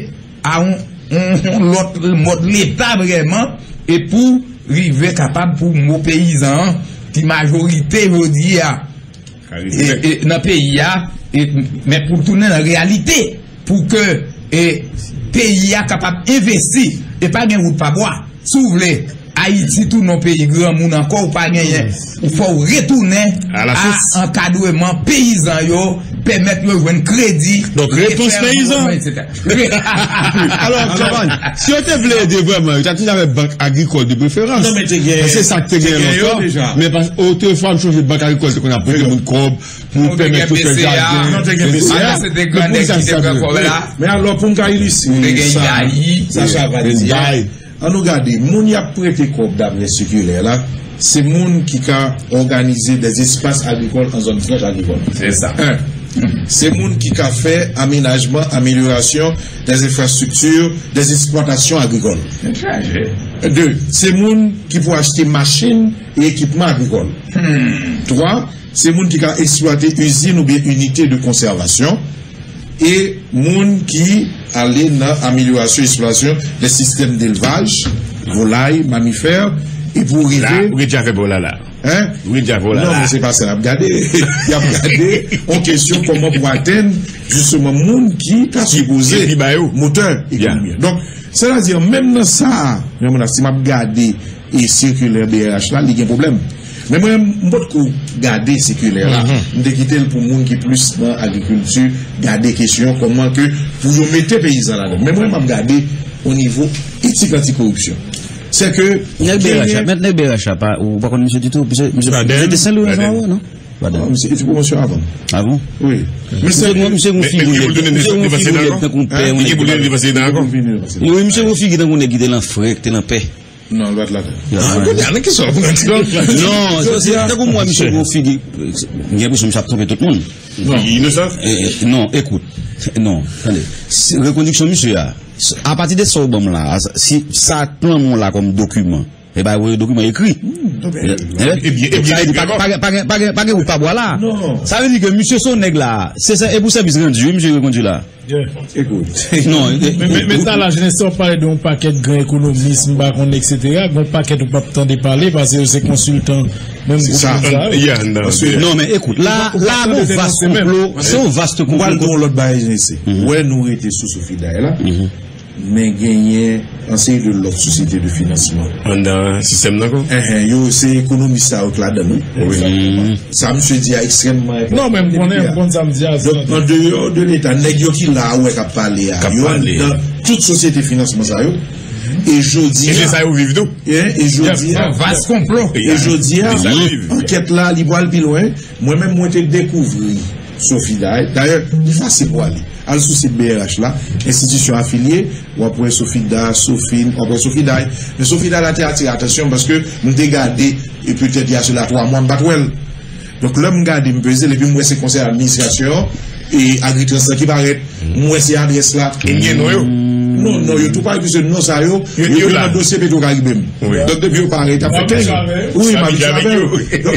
S5: a lot mod l'Etat breman. E pou rive kapab pou mou peyizan ki majorite jodi ya. E, e, nan peyi ya. E, men pou tounen nan realite. Pou ke e, peyi ya kapab investi. E pa gen wout pa bwa. Sou vle. Haïti tou nou peyi gran moun anko ou pa genyen. Ou fò ou retounen a ankadouman peyizan yo, pemet yo jwen kredi.
S7: Donk repons peyizan.
S6: Alors, Kavan, si yo te vle de vwèman, yo ta ti nave bank agrikol de preferans.
S1: Non men te genyen.
S6: Se sa te genyen lankan. Men pas, o te fòm chonje bank agrikol se kon apre de moun kob, moun pemet tout te jardin.
S1: Non te genyen BCA. Anan te gwen dek ki te gwen kob la. Men alò pou mka ilisi. Sa sa va de. An nou gade, moun ya prete kop dapre sikule la, se moun ki ka organize des espas agrikol an zon fraj agrikol.
S5: Se sa.
S1: Se moun ki ka fe amenajman, amelyorasyon des infrastruktur, des eksploatasyon agrikol. De, se moun ki pou achete machin e ekipman agrikol. Troa, se moun ki ka eksploate usine ou biye unité de konservasyon. E moun ki ale nan amelyorasyon, eksploasyon de sistem delvaj, volay, mamifer, e pou rive...
S2: La, ou e djave bola la.
S1: Hein?
S2: Ou djave bola la.
S1: Non, men se pa se ap gade. Y ap gade, an kesyon koman pou aten, justement moun ki ta supose moteur ekonomye. Donk, se la diyo, men nan sa, men moun ap si map gade e sirkuler BRH la, li gen problem. Men mwen mbot kou gade sekuler la, mde kite l pou moun ki plus nan agrikultu, gade kesyon koman ke pou yo mette peyizan la den. Men mwen mbap gade o nivou etik anti-korupsyon. Se ke...
S3: Mète nè BRH pa, ou bakon msè Titou, msè Desenlou, non?
S1: Msè? Oui. Non, lwat la te.
S3: Non, te kou mwa nye pou se msap trompe tout moun. Non, ekout. Non, tande. Rekondiksyon Michel ya, a pati de soubom la, si sa plan moun la kom dokumen, e ba yon dokumen ekri. Pake ou pa bo la. Sa ve di ke Michel son neg la, se se e pou se bis rendi, Michel rekondi la.
S1: Ekout.
S4: Men sa la jene so pale don paket gran ekonomisme, bakon, etc. Gon paket ou pa p'tan de pale, pase ou se konsultan men mou konsultan.
S3: Non nou vaste kouplo, se ou vaste kouplo.
S1: Wal don lot baye jene se, wè nou rete sou sou fiday la, men genye anseye de lot sosyete de financeman.
S2: An dan sistem nan kon?
S1: Yo se ekonomi sa wak la dan nou. Sa mswe a ekstremman.
S4: Non men mponen mpon sa mdiya. An
S1: deyo de l'Etat, neg yo ki la wè kap pale ya. Yo an dan tout sosyete financeman sa yo. E jodi a...
S2: E jesa yo viv do?
S1: E jodi a...
S5: Vas complot!
S1: E jodi a... Anket la li boal pi loin, mwen men mwen te dekouvri. Sofiday. D'ayor, di fase boale. Al sou sit BRH la, institisyon afilye, wapwen Sofida, Sofine, wapwen Sofiday. Men Sofiday la te atire atasyon baske mwen te gade, e pwetet yase la 3 mwan batwel. Donk lè mwen gade mpeze, lepi mwen se konser administrasyon, e agritresa ki paret, mwen se adres la.
S2: E nye nou yo?
S1: Non, non, yo tou pa yon se non sa yo, yo yon dosye peto karibem. Donk depi yo pare, ta peten. Oui, ma mi chabel.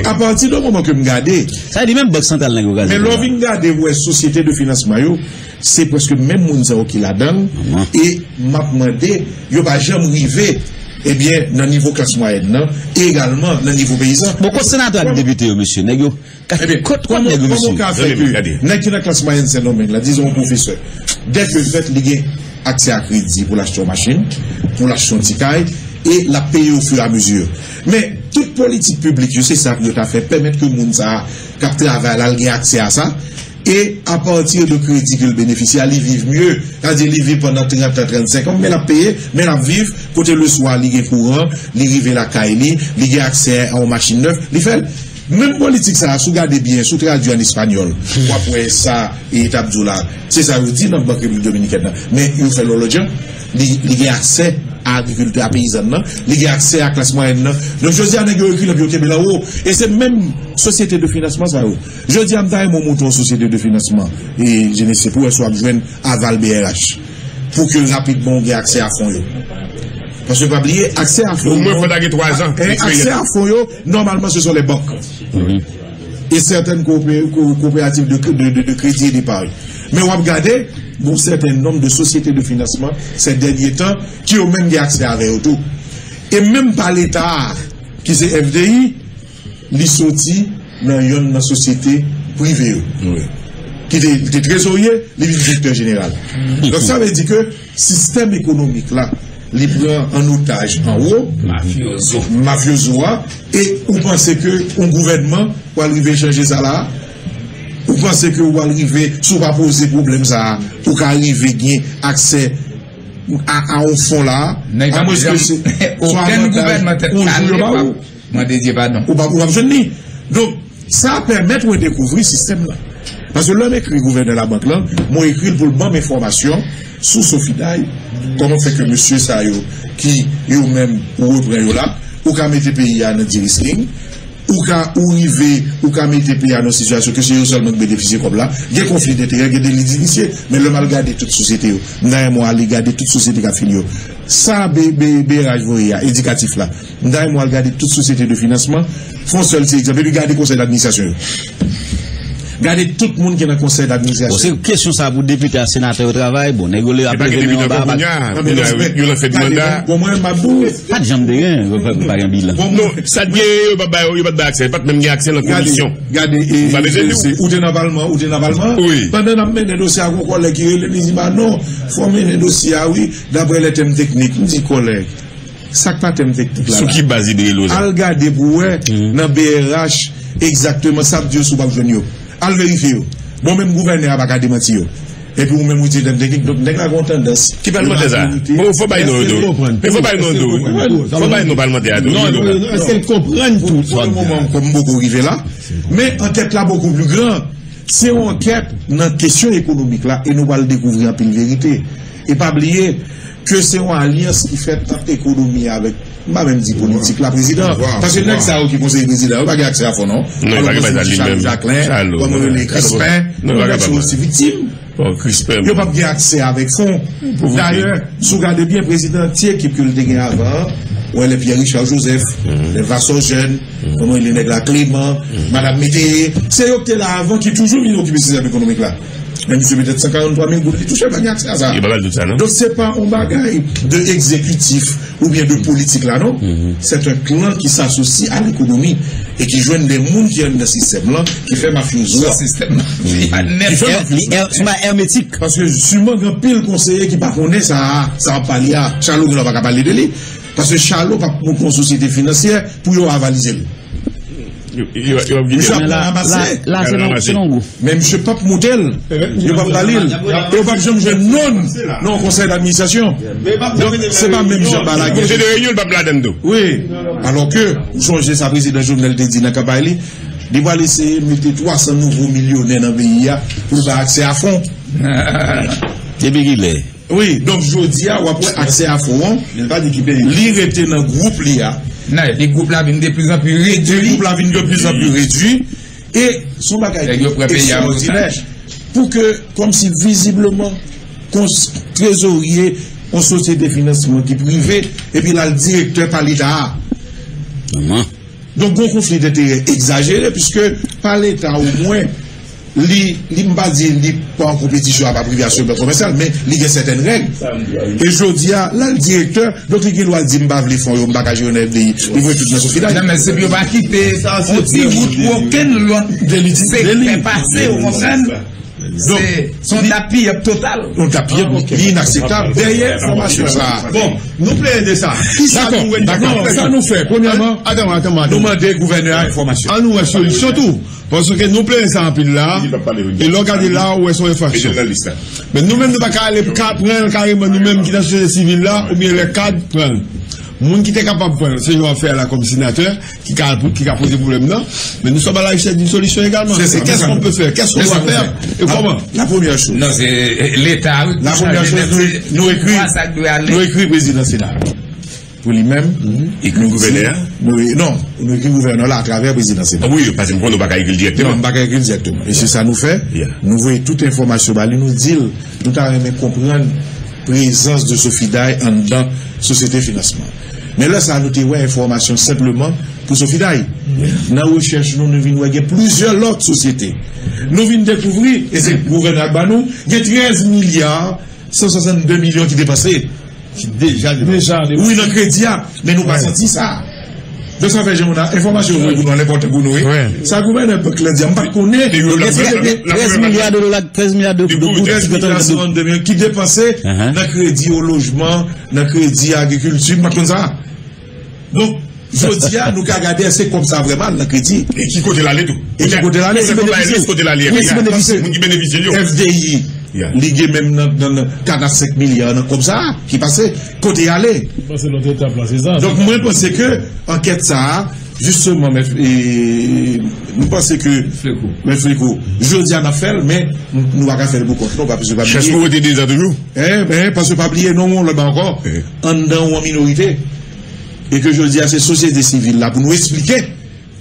S1: A parti do mouman ke m gade.
S3: Sa di men bok santal nan yo gade.
S1: Men lò vin gade wè sosyete de finansman yo, se preske men moun sa yo ki la dan, e map mande, yo pa jam rive, ebyen nan nivou klas mwayen nan, e egalman nan nivou peyizan.
S3: Mwen kon senato ak debite yo, monsye, neg yo, kot kon neg yo, monsye.
S1: Mwen kon ka yo, nek yo nan klas mwayen sen nomen la, dizon profeseur, dek yo vet ligye, akse a kredi pou lach ton machin, pou lach ton tikay, e la peye ou fur a mesur. Men, tout politik publik, yo se sa ki yo ta fe, pemet ke moun sa kapte aval al gen akse a sa, e apantir de kredi ke l benefisya, li viv mye, kazi li viv pendant 30-35 an, men ap peye, men ap viv, kote le swa li gen kouran, li rive la kaini, li gen akse an machin neuf, li fel. Mèm politik sa, sou gade bien, sou tradyo an espanyol, hmm. wapwe sa, e etap djou la, se sa yo di nan Bank Republik Dominiken nan, men yo fè lolodjan, li, li gen akse a agrikultur, a peyizan nan, li gen akse a klas mwen nan, nou jodi an gen yo ekil an biyo kebe la ou, e se mèm sosyete de financeman sa yo. Jodi an da yon e moun mouton sosyete de financeman, e jenese pou e so apjwen aval BRH, pou ke rapidman gen akse a fon yo. Parce que pas oublier, accès à fonds.
S2: Au moins, il faut 3 ans.
S1: Accès à fonds, normalement, ce sont les banques. Et certaines coopératives de, de, de, crédit et d'épargne. Mais on va regarder, bon, certain nombre de sociétés de financement, ces derniers temps, qui ont même accès à tout. Et même pas l'État, qui c'est FDI, les sortis dans une société privée. Qui est trésorier, les directeur général. Donc ça veut dire que le système économique li pran an otaj an ou, mafyozo a, e ou panse ke ou gouvenman walrive chanje sa la, ou panse ke walrive sou pa pose problem sa, ou ka arrive gen akse a ou fon la,
S5: a mweske se, ou ken gouvenman
S1: te kane pa ou, ou pa pou apjen ni. Don, sa permette ou e dekouvri sistem la. Parce que l'homme écrit gouverneur de la banque là, moi écrit pour le bon information sous Sofidaï, comment fait que monsieur Sayo, qui est même reprend là, ou qu'à mettre pays à notre risking, ou qu'à arriver, ou qu'à mettre pays à nos situations que c'est eux seulement bénéficier comme là, il y a conflit d'intérêt, il y a des initiés, mais le mal garder toute société, nous avons aller garder toute société qui a fini. Ça, voyez, éducatif là, nous avons garder toute société de financement, font seul, c'est exemple, garder conseil d'administration. Gade tout moun ki nan konsey d'administrasyon. Bon, se
S3: kesyon sa pou depute a senatè ou travay, bon, e gole apre veni
S2: an ba. Yon la fè di mandat.
S1: Bon, mwen mabou. Pat
S3: jam de gen, bagan bil.
S2: Non, sa diye yo bat ba akse, pat men gen akse nan komisyon.
S1: Gade, ou de navalman, ou de navalman. Ah
S2: oui.
S1: Panden ap men de dosya kon kolek yo, le li zi ba non, fò men de dosya, oui, dapre le tem teknik, ou di kolek. Sak pa tem teknik la
S2: la. Sou ki bazi de yo lo.
S1: Al gade pou we, nan BRH, exactement, sa diyo sou bak ven yo. Al vérifier. Bon, même gouverneur pas démenti. Et puis, vous-même, vous dites, donc, n'est pas tendance.
S2: Qui parle de ça? Bon, faut pas y nous, Mais faut pas y nous, faut pas y nous parlementaires.
S6: Non, non, est-ce qu'elle comprenne tout?
S1: Pour le moment, comme beaucoup arrivé là. Mais, enquête là, beaucoup plus grand. C'est une enquête dans la question économique là, et nous allons découvrir un peu la vérité. Et pas oublier ke se yon alians ki fet ekonomi avèk, mba mèm di politik la prezident, pasè nèk sa ou ki konsey prezident, ou bagè ak
S2: se a fonon, ou bagè
S1: Jacqueline, ou bagè Crispin, ou bagè Chousi Vitim, yo pa bagè ak se avèk fon. D'ayè, sou gade bien prezident, ti ekip ki ou lte gen avan, ou elè Pierre Richard Joseph, elè Vasson Jeune, ou elè Nèk la Clément, Madame Mété, se yo pte la avan ki toujou mi l'okipé se zèm ekonomik la. Même si peut-être 143 000 gouttes, il touche pas accès à ça. Donc c'est pas un bagage de exécutif ou bien de politique là, non? Mhm. C'est un clan qui s'associe à l'économie et qui joigne des mondes qui dans ce système-là, qui fait mafioso.
S5: Ce système
S3: C'est hermétique.
S1: Parce que sûrement un pile conseiller qui ne connaît ça, ça va parler à Charlot, ne va pas parler de lui. Parce que Charlot, pas pour une société financière, pour y avaliser lui.
S3: Là, c'est non goût.
S1: Mais M. Pape Moutel, il va pas. Il va non, non, conseil d'administration. C'est pas même Jean Balaguer.
S2: C'est de réunion, le Bladendo.
S1: Oui. Alors que, vous changez sa président journal de Dina Kabaili, il va laisser mettre 300 nouveaux millionnaires dans le pays pour avoir accès à fond.
S3: C'est bien qu'il est.
S1: Oui, donc je dis, on va accès à fond. Il. L'IR était dans le groupe l'IA.
S5: Non, les groupes là viennent de plus en plus réduits.
S1: Les groupes là viennent de plus en plus réduits. Et son bagage
S5: est
S1: pour que, comme si visiblement, trésorier, on société de financement qui est privé, et puis là, le directeur par l'État. Donc, un conflit d'intérêt exagéré, puisque par l'État, au moins, li, li mba di li pan kompetisyon ap aprivyasyon mwen komersal, men li gen seten reg. E jodi a, la l direktor, dok li gen lwa di mba vle fon yo mba kaje yon evde yi, li vwe tout nan sou fiday.
S5: Nan men se bi yo va kite, on ti vout woken lwa, se pe pase, ou konsen. Comprenne. Son tapis total.
S1: Son tapis inacceptable. Derrière information ça.
S6: Bon, nous plaignons ça.
S1: D'accord. Ça nous fait, premièrement,
S6: attends, attends,
S1: nous demander gouverneur information.
S6: À nous, solution tout. Parce que nous plaignons ça en pile là. Et l'on regarde là où est son infraction. Mais nous-mêmes, nous ne pouvons pas aller prendre carrément nous-mêmes qui dans la société civile là, ou bien les cadres prendre. Moun qui était capable de prendre, c'est nous faire là comme sénateur, qui a, qui a posé problème là. Mais nous sommes à la recherche d'une solution également. Qu'est-ce qu'on peut faire? Qu'est-ce qu'on doit faire? Et comment?
S1: La première chose.
S5: Non, c'est l'État.
S1: La première chose, nous écrit, nous écrit président Sénat. Pour lui-même,
S2: et le gouverneur.
S1: Non, nous écrit gouverneur là à travers le président Sénat.
S2: Oui, parce que nous ne pas écrire directement.
S1: Non, pas écrire directement. Et c'est ça nous fait. Nous voyons toute information, bah, nous dit, nous avons comprendre présence de Sophie Daye en dans société financement. Mais là, ça a noté ouais, information simplement pour ce final. Dans la recherche, nous avons vu plusieurs autres sociétés. Nous avons découvrir, et c'est pour René Albanou, il y a 13 milliards 162 millions qui dépassaient. Déjà, déjà. Oui, le crédit, mais nous n'avons pas ça. 220 jours, on a information pour nous, n'importe où nous. Ça gouverne un peu clair, on pas connaît.
S3: 13 milliards de dollars, 13 milliards de
S1: dollars. 13 milliards qui dépassaient dans uh-huh. crédit au logement, dans crédit à l'agriculture, pas comme ça. Donc, je dis à nous regarder, c'est comme ça vraiment le crédit.
S2: Et qui côté l'aller tout
S1: Et qui côté l'aller
S2: C'est qui bénéficie
S1: FDI. Li gen men nan 45 milyar nan kom sa, ki pase, kote yale. Donk mwen pense ke, anket sa, Justement, nou panse ke mè fliko, jodi an a fel, mè nou ak a fel pou kont, nou pa
S2: pise pa bliye. Chas mou ete de zan toujou?
S1: Eh, eh mè, pase pa bliye, nou moun lè ba ankon, an dan ou an minorite, e ke jodi a se sosyete sivil la pou nou esplike,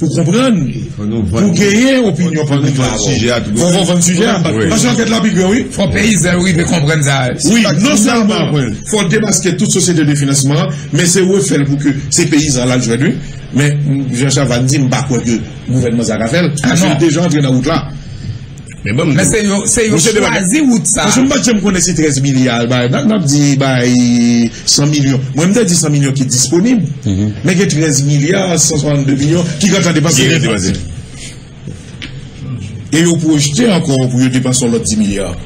S1: pou kompren, pou geye opinyon publik la. Fon fon fon suje a. Pasyon anket la pi gwe, oui.
S5: Fon peyizè, oui, pe kompren za.
S1: Oui, non salman, fon debaske tout sosete de financeman, men se wè fèl pou ke se peyizan la jwè dwi, men Jean-Charles Van Dien bakwa ke gouvernement Zagafel, a jwè dejan antre nan wout la.
S5: Men se yo chwazi wout sa. Mwen se
S1: mba jem kone se 13 milyar bay, nan ap di bay 100 milyon. Mwen mda di 100 milyon ki disponib, men gen 13 milyar, 162 milyon, ki gata depase. Ki gata depase. E yo projete ankon pou yo depase lot 10 milyar.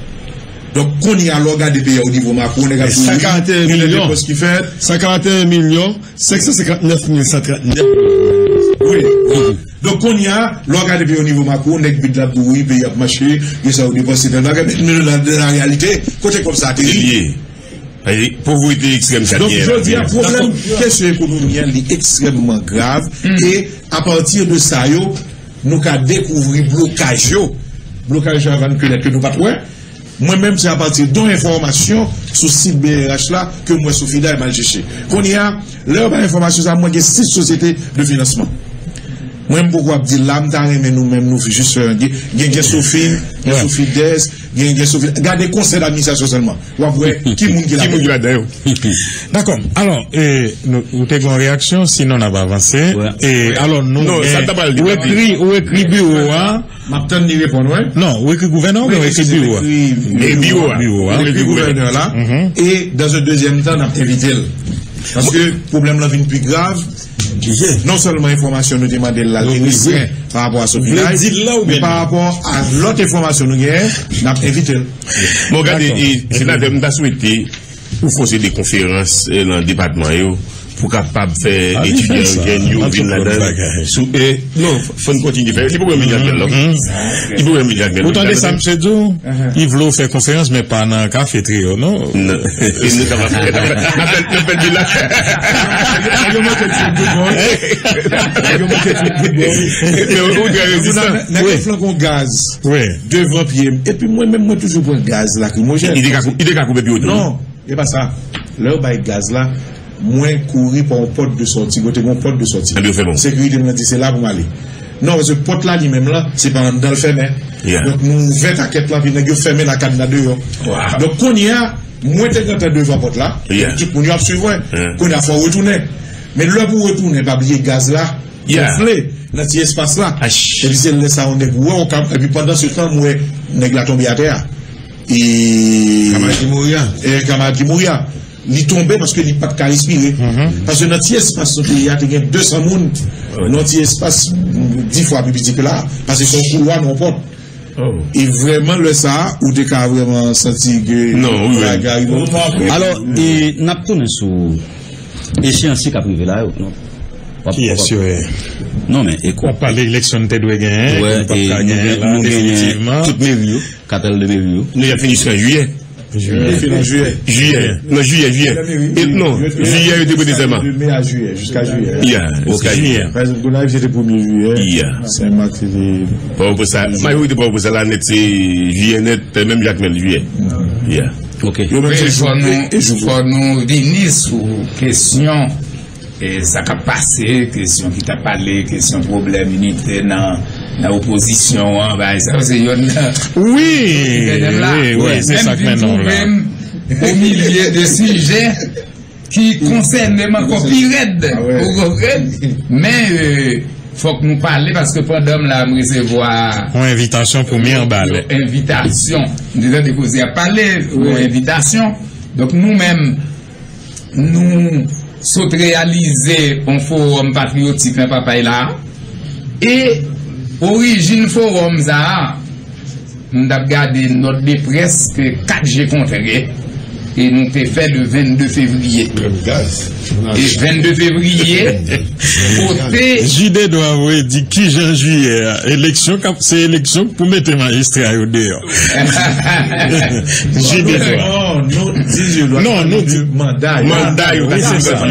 S1: Donk koni a loga de peye ou nivou makon, nega
S6: pou yon, 51 milyon, 51 milyon, 559 milyon 139.
S1: Oui. Donc, on y a l'organe au niveau macro, on est but de la bouille, pays à marcher, et ça, on dépense dans la Mais la réalité, côté comme ça, c'est
S2: lié. Pauvreté extrême, ça
S1: Donc, je dis, un problème, question économique est extrêmement grave, et à partir de ça, nous avons découvert blocage, blocage avant que nous pas moi-même, c'est à partir d'une information sur le site BRH là que moi, Sophie est mal cherché. Qu'on y a, leur information, ça, moi, il y a six sociétés de financement. Mwen mpou wap di lam tan remen nou men nou fi jist fè yon. Gen gen soufil, gen soufil des, gen gen soufil... Gade konsey d'administrasyon selman. Wap wè, ki moun ki
S2: la
S7: den yo. D'akon, alon, nou te kon reaksyon, sinon
S2: ap avanse. Alon nou,
S7: ou ekri bureau an...
S1: Mapten ni repon wè?
S7: Non, ou ekri gouvernan ou ekri bureau
S2: an? Bureau
S1: an. Ou ekri gouvernan la. E, dans un deuxième temps, nap te vitil. Paske problem la vin pi grav, non solman informasyon nou demande la genisyen par rapport a sotilaj, men par rapport a lot informasyon nou gen, nap evite.
S2: Bon, gade, senatèm da souwete, ou fose de konferans nan depatman yo, pour capable faire ah, étudier un génie vin là-dedans. Eh, non, faut continuer faire. Il faut que milliard là. Il faut que milliard
S7: Vous entendez ça, M. Dou? Il voulait faire conférence, mais pas dans un cafétéria, non? Non. Il ne va pas faire.
S1: Mais flacon gaz. Oui. Devant pied. Et puis moi-même, moi toujours pour gaz là.
S2: Il est qu'à couper plus haut.
S1: Non. Et pas ça. Là, bail gaz là mwen kouri pou an pot de sorti, gote mwen pot de sorti.
S2: Sekurite
S1: mwen di, se la pou mwen li. Non, se pot la li menm la, se pa an dal feme. Donk nou vet aket la, pi nan yo feme la kadina de yo. Donk kon ya, mwen te kante devan pot la, ki pou nou ap suvwen, kon ya fwa wotounen. Men lè pou wotounen, pa blye gaz la, konfle, nan ti espas la. E pi se lè sa an dek wè, e pi pandan se tan mwen neg la tombe a teya. E...
S6: Kamadi Mouria. E
S1: Kamadi Mouria. Qui il tombé parce qu'il n'a pas de respirer. Mhm. Parce que notre espace, il y a 200 personnes, notre espace 10 fois plus petit que là, parce que son couloir non pas. E vreman le sa Ou de ka vreman senti
S2: Non, ou
S3: Alors, e nap tonen sou Echansi ka prive la yo
S7: Ki esyo e
S3: Non men, e
S7: kwa pale eleksyon te dwe gen
S3: Nou gen Tout me vyo, katel de me vyo
S2: Nou ya finis kan juye
S1: Juyen.
S2: Juyen. Non, juyen, juyen. Non, juyen yo depo de seman.
S1: Me a juyen, jiska juyen.
S2: Ya, jiska
S1: juyen. Prezant, Gonaif jete pomi juyen.
S2: Ya.
S1: Saint-Marc se de...
S2: Pou pou sa, mayou de pou pou sa la net se juyen net, menm Jacqueline juyen. Ya.
S3: Ok.
S5: Yo menm se jounou, jounou vini sou kesyon e sa ka pase, kesyon ki ta pale, kesyon problem unité nan... Na oposisyon
S7: Oui Oui, c'est ça que maintenant
S5: Au milieu de sujet Ki konsen Neman kopi red Men Fok nou pale Paske pandem la mresevoa
S7: Ou invitation pou mi an
S5: Invitation. Nou depoze a pale Ou invitation Donk nou men Nou Sot realize On forum patriotik nan papay la E orijin forum za, mdap gade not de preske 4G kontre et nous fait fait le 22 février. Et 22 février, côté...
S7: JD doit avouer, dit qui Jean Juillet, élection, c'est élection pour mettre les magistrats au dehors. JD doit. Non, nous dit non, mandat. Mandat,
S2: oui,
S7: c'est ça.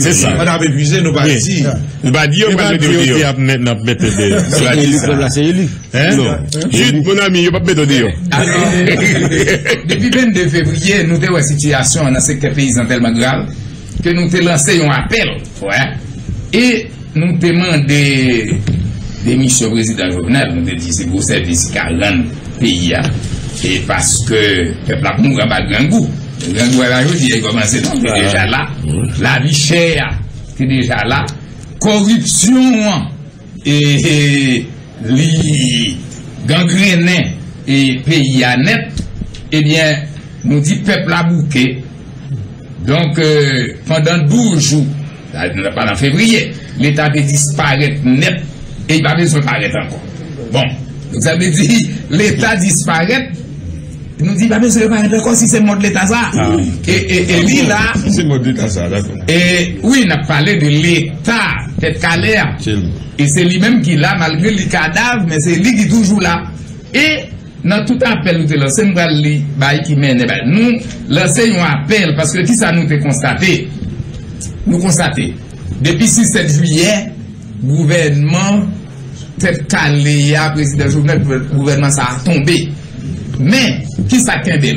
S1: C'est ça. On a épuisé nos
S2: partis. On va dire, on
S7: va dire, on va
S2: mettre dehors. C'est élu. Non. Juste, mon ami, on va mettre dehors.
S5: Depuis 22 février, fevriye, nou te wè sityasyon nan sekte peyizan telman grav, ke nou te lanse yon apel, wè, e nou te mande demisyon prezident Jovenel, nou te di se gwo servis ka lan peyi ya, e paske peplak nou rabat gangou, gangou evan yo di e komanse nan ki deja la, la vi chè ya, ki deja la, korupsyon, e, e li gangrenen, e peyi ya net, ebyen, eh nou di pep la bouke. Donk, euh, pandan 12 jou, pandan fevriye, l'Etat de disparet net, e y pa de soparet ankon. Bon, nou sa de di, l'Etat disparet, nou di, y pa de soparet ankon si se mod l'Etat sa. E, e, li la,
S2: se mod l'Etat sa, d'akon.
S5: E, oui, na pale de l'Etat, tet kaler, e se li menm ki la, malgre li kadav, men se li ki toujou la. E, nan tout apel nou te lansen, mwa li bayi ki men, eh e bay nou lanse yon apel, paske ki sa nou te konstate, nou konstate, depi 6-7 juye, gouvenman, tet kale ya, prezident jounel, gouvenman sa a tombe, men, ki sa kende,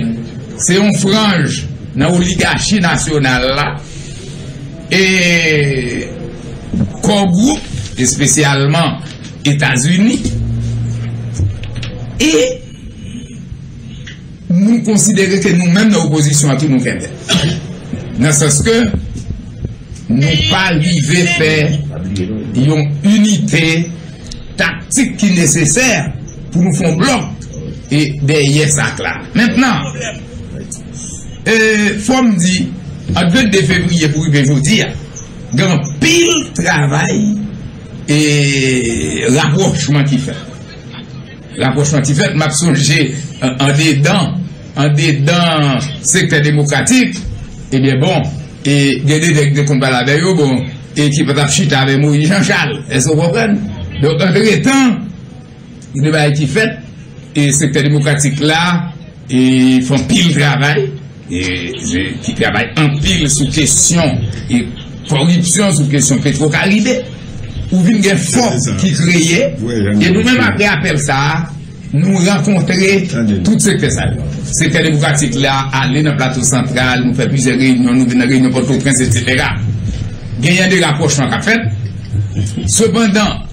S5: se yon franj nan oligashi nasyonal la, e kongou, espesyalman Etats-Unis, e nou konsidere ke nou men nan oposisyon a tou nou kende. Nan saske, nou pa li ve fe yon unité taktik ki neseser pou nou fon blok e deye sak la. Mèntnan, fòm di, an 22 fevriye pou ibe vò dir, gen pil travay e raprochman ki fè. Raprochman ki fè, map sonje an dedan, an dedan sekte demokratik, ebyen eh bon, e gede dek de kon pala veyo, bon, e ki patap chita ave mou yi janchal, e so repren. Don an re tan, yon ba yi ki fet, e sekte demokratik la, e fon pil travay, e ki travay an pil sou kesyon, e korripsyon sou kesyon petro karibè, ou vin gen fok ki kreye, e nou men apre apel sa a, nou renkontre tout sekte sa yo. Sekte demokratik la, ale nan plato sentral, nou fe pize reynyon, nou vene reynyon poto prins, etc. Genyen de raprochman ka fet. Sependan,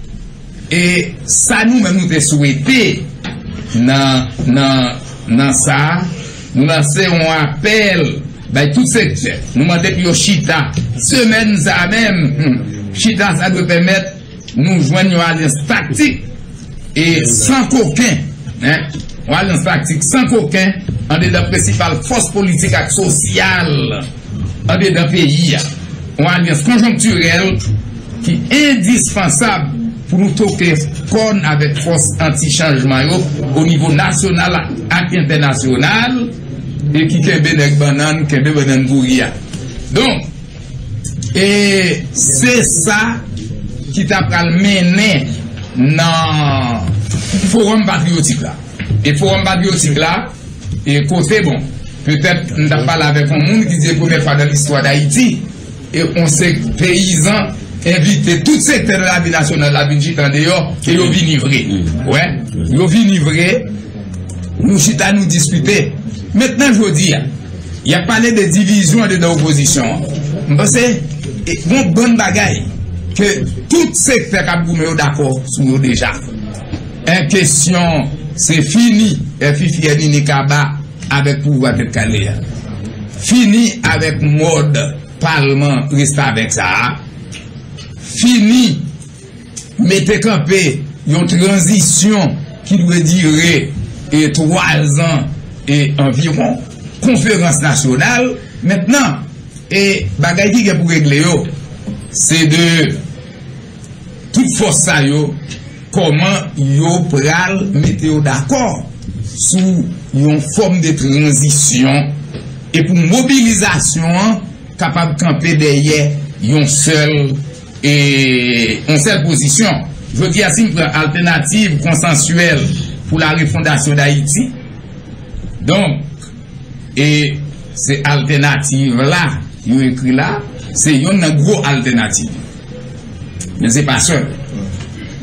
S5: e sa nou men nou te souwete nan, nan, nan sa, nou lanse yon apel bay tout sekte. Nou mande pi yo chita. Semen sa men, hmm, chita sa dwe pemet nou jwen yon alens taktik et sans qu'aucun, hein, ou alans praktik, sans qu'aucun, an de da presipal fos politik ak sosyal, an de da peyi, ou alans konjonkturel, ki indispensab pou nou toke kon avèk fos anti-chanjman yo ou nivou nasyonal ak internasyonal e ki kebe dek banan, kebe banan bourya. Don, e se sa ki ta pral menen nan forum patriotik la. E forum patriotik la, e kote bon, petèp nou tap pale avek an moun ki diye pou mè fwa dan l'histoire d'Haïti, e on se peyizan invite tout se ter la bi nasyonal la bi jitan deyo, e yo vinivre. Ouè, yo vinivre, nou chita nou dispute. Mètnen jodi ya, ya pale de divizyon de da oposisyon. Mpase, bon bon bagay, ke tout se fèk ap goume yo d'akor sou yo deja. En kesyon, se fini e fifi eni ni kaba avèk pou wakèp kalè ya. Fini avèk mod parlement resta avèk sa. Fini metè kampè yon transisyon ki dwe dire e 3 an e environ konferans nasyonal. Mètnen, e bagay ki ke pou regle yo, se de tout fosa yo, koman yo pral mette yo d'akor sou yon form de transisyon e pou mobilizasyon kapab kampe deye yon sel e yon sel posisyon. Je di asim pran alternatif konsensuel pou la refondasyon d'Haïti. Donk, e se alternatif la, yon ekri la, se yon nan gro alternatif. Men se pa se.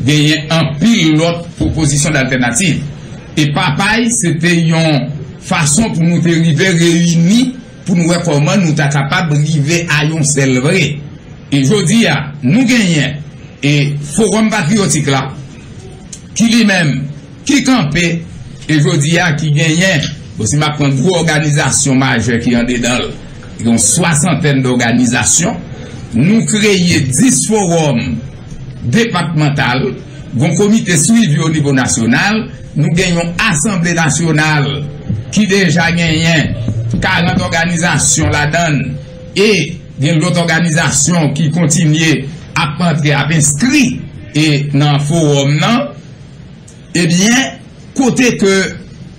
S5: Genyen an pil lot proposisyon d'alternatif. E papay, se te yon fason pou nou te rive reyuni pou nou rekoman nou ta kapab rive a yon sel vre. E jodi ya, nou genyen e forum patriotik la ki li men ki kampe, e jodi ya ki genyen, bo si ma pren gro organizasyon maje ki yon dedal, yon soasanten d'organizasyon nou kreye 10 forum departemental, goun komite suivi ou nivou nasyonal, nou genyon asemble nasyonal ki deja genyen 40 organizasyon la dan e gen lout organizasyon ki kontinye ap antre ap inskri e nan forum nan ebyen kote ke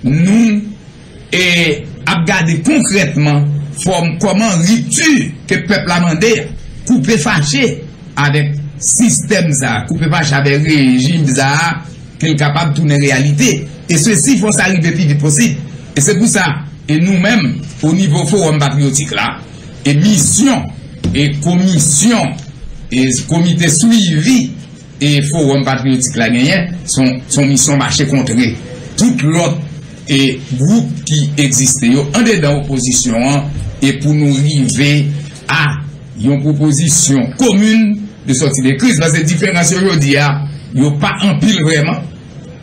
S5: nou e ap gade konkretman form koman ritu ke pepl amande koupe fache avèk sistem za, koupe fache avèk rejim za, kel kapab toune realite. E se si fos arrive pi vit posib. E se pou sa, e nou men, ou nivou forum patriotik la, e misyon, e komisyon, e komite suivi, e forum patriotik la genyen, son, son misyon mache kontre. Tout l'ot, e group ki egziste yo, an de dan oposisyon an, e pou nou rive a yon proposisyon komoun de soti de kriz vase diferansyon yo di a yo pa anpil vreman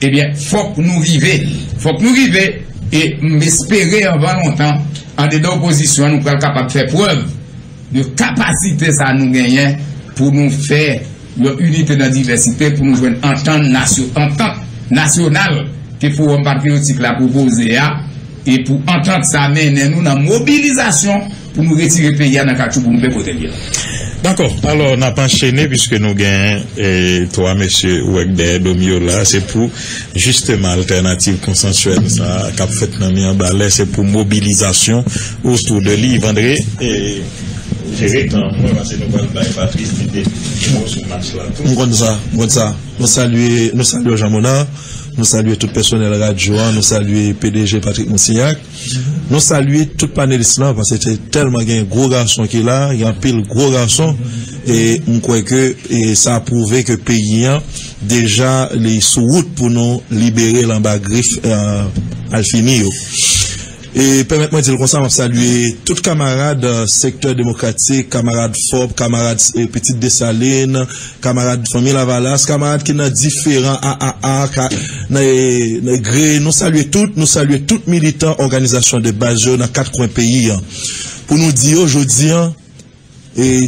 S5: ebyen fok nou rive fok nou rive e mbespere anvan lontan an de dan oposisyon nou pral kapap fè preuve de kapasite sa nou genyen pou nou fè yon unité nan diversité pou nou jwen entente nasyonal ke pou yon patriotik la pou pose ya e pou entente sa menen nou nan mobilizasyon pou nou retire pe ya nan kachou pou nou be poten ya.
S7: D'akor, alor nan pan chene piske nou gen e toa mèche Ouekde Domiola, se pou justeman alternatif konsensuel sa kap fèt nan mi an balè, se pou mobilizasyon ou stou de li vandre non, e jere tan
S8: mwen vase nou kon bay patris mwen bon, sou mas. Mwen kon sa, mwen bon, sa, nou salue, mwen salue Jamona nou salue tout personel radjouan, nou salue PDG Patrick Moussignac, nou salue tout panelist lan, parce te telman gen gro garson ki la, gen pil gro garson, e mwen kweke, e sa apouve ke peyi an, deja li sou wout pou nou libere l'amba grif al fini yo. E permette mwen di l konsan mwen salue tout kamarade sektor demokratik, kamarade FOB, kamarade euh, Petit Desaline, kamarade Fomi Lavalas, kamarade ki nan diferan AAA, nan gre, nou salue tout, nou salue tout militant organizasyon de bajo nan kat kwen peyi. Pou nou di yo, jodi,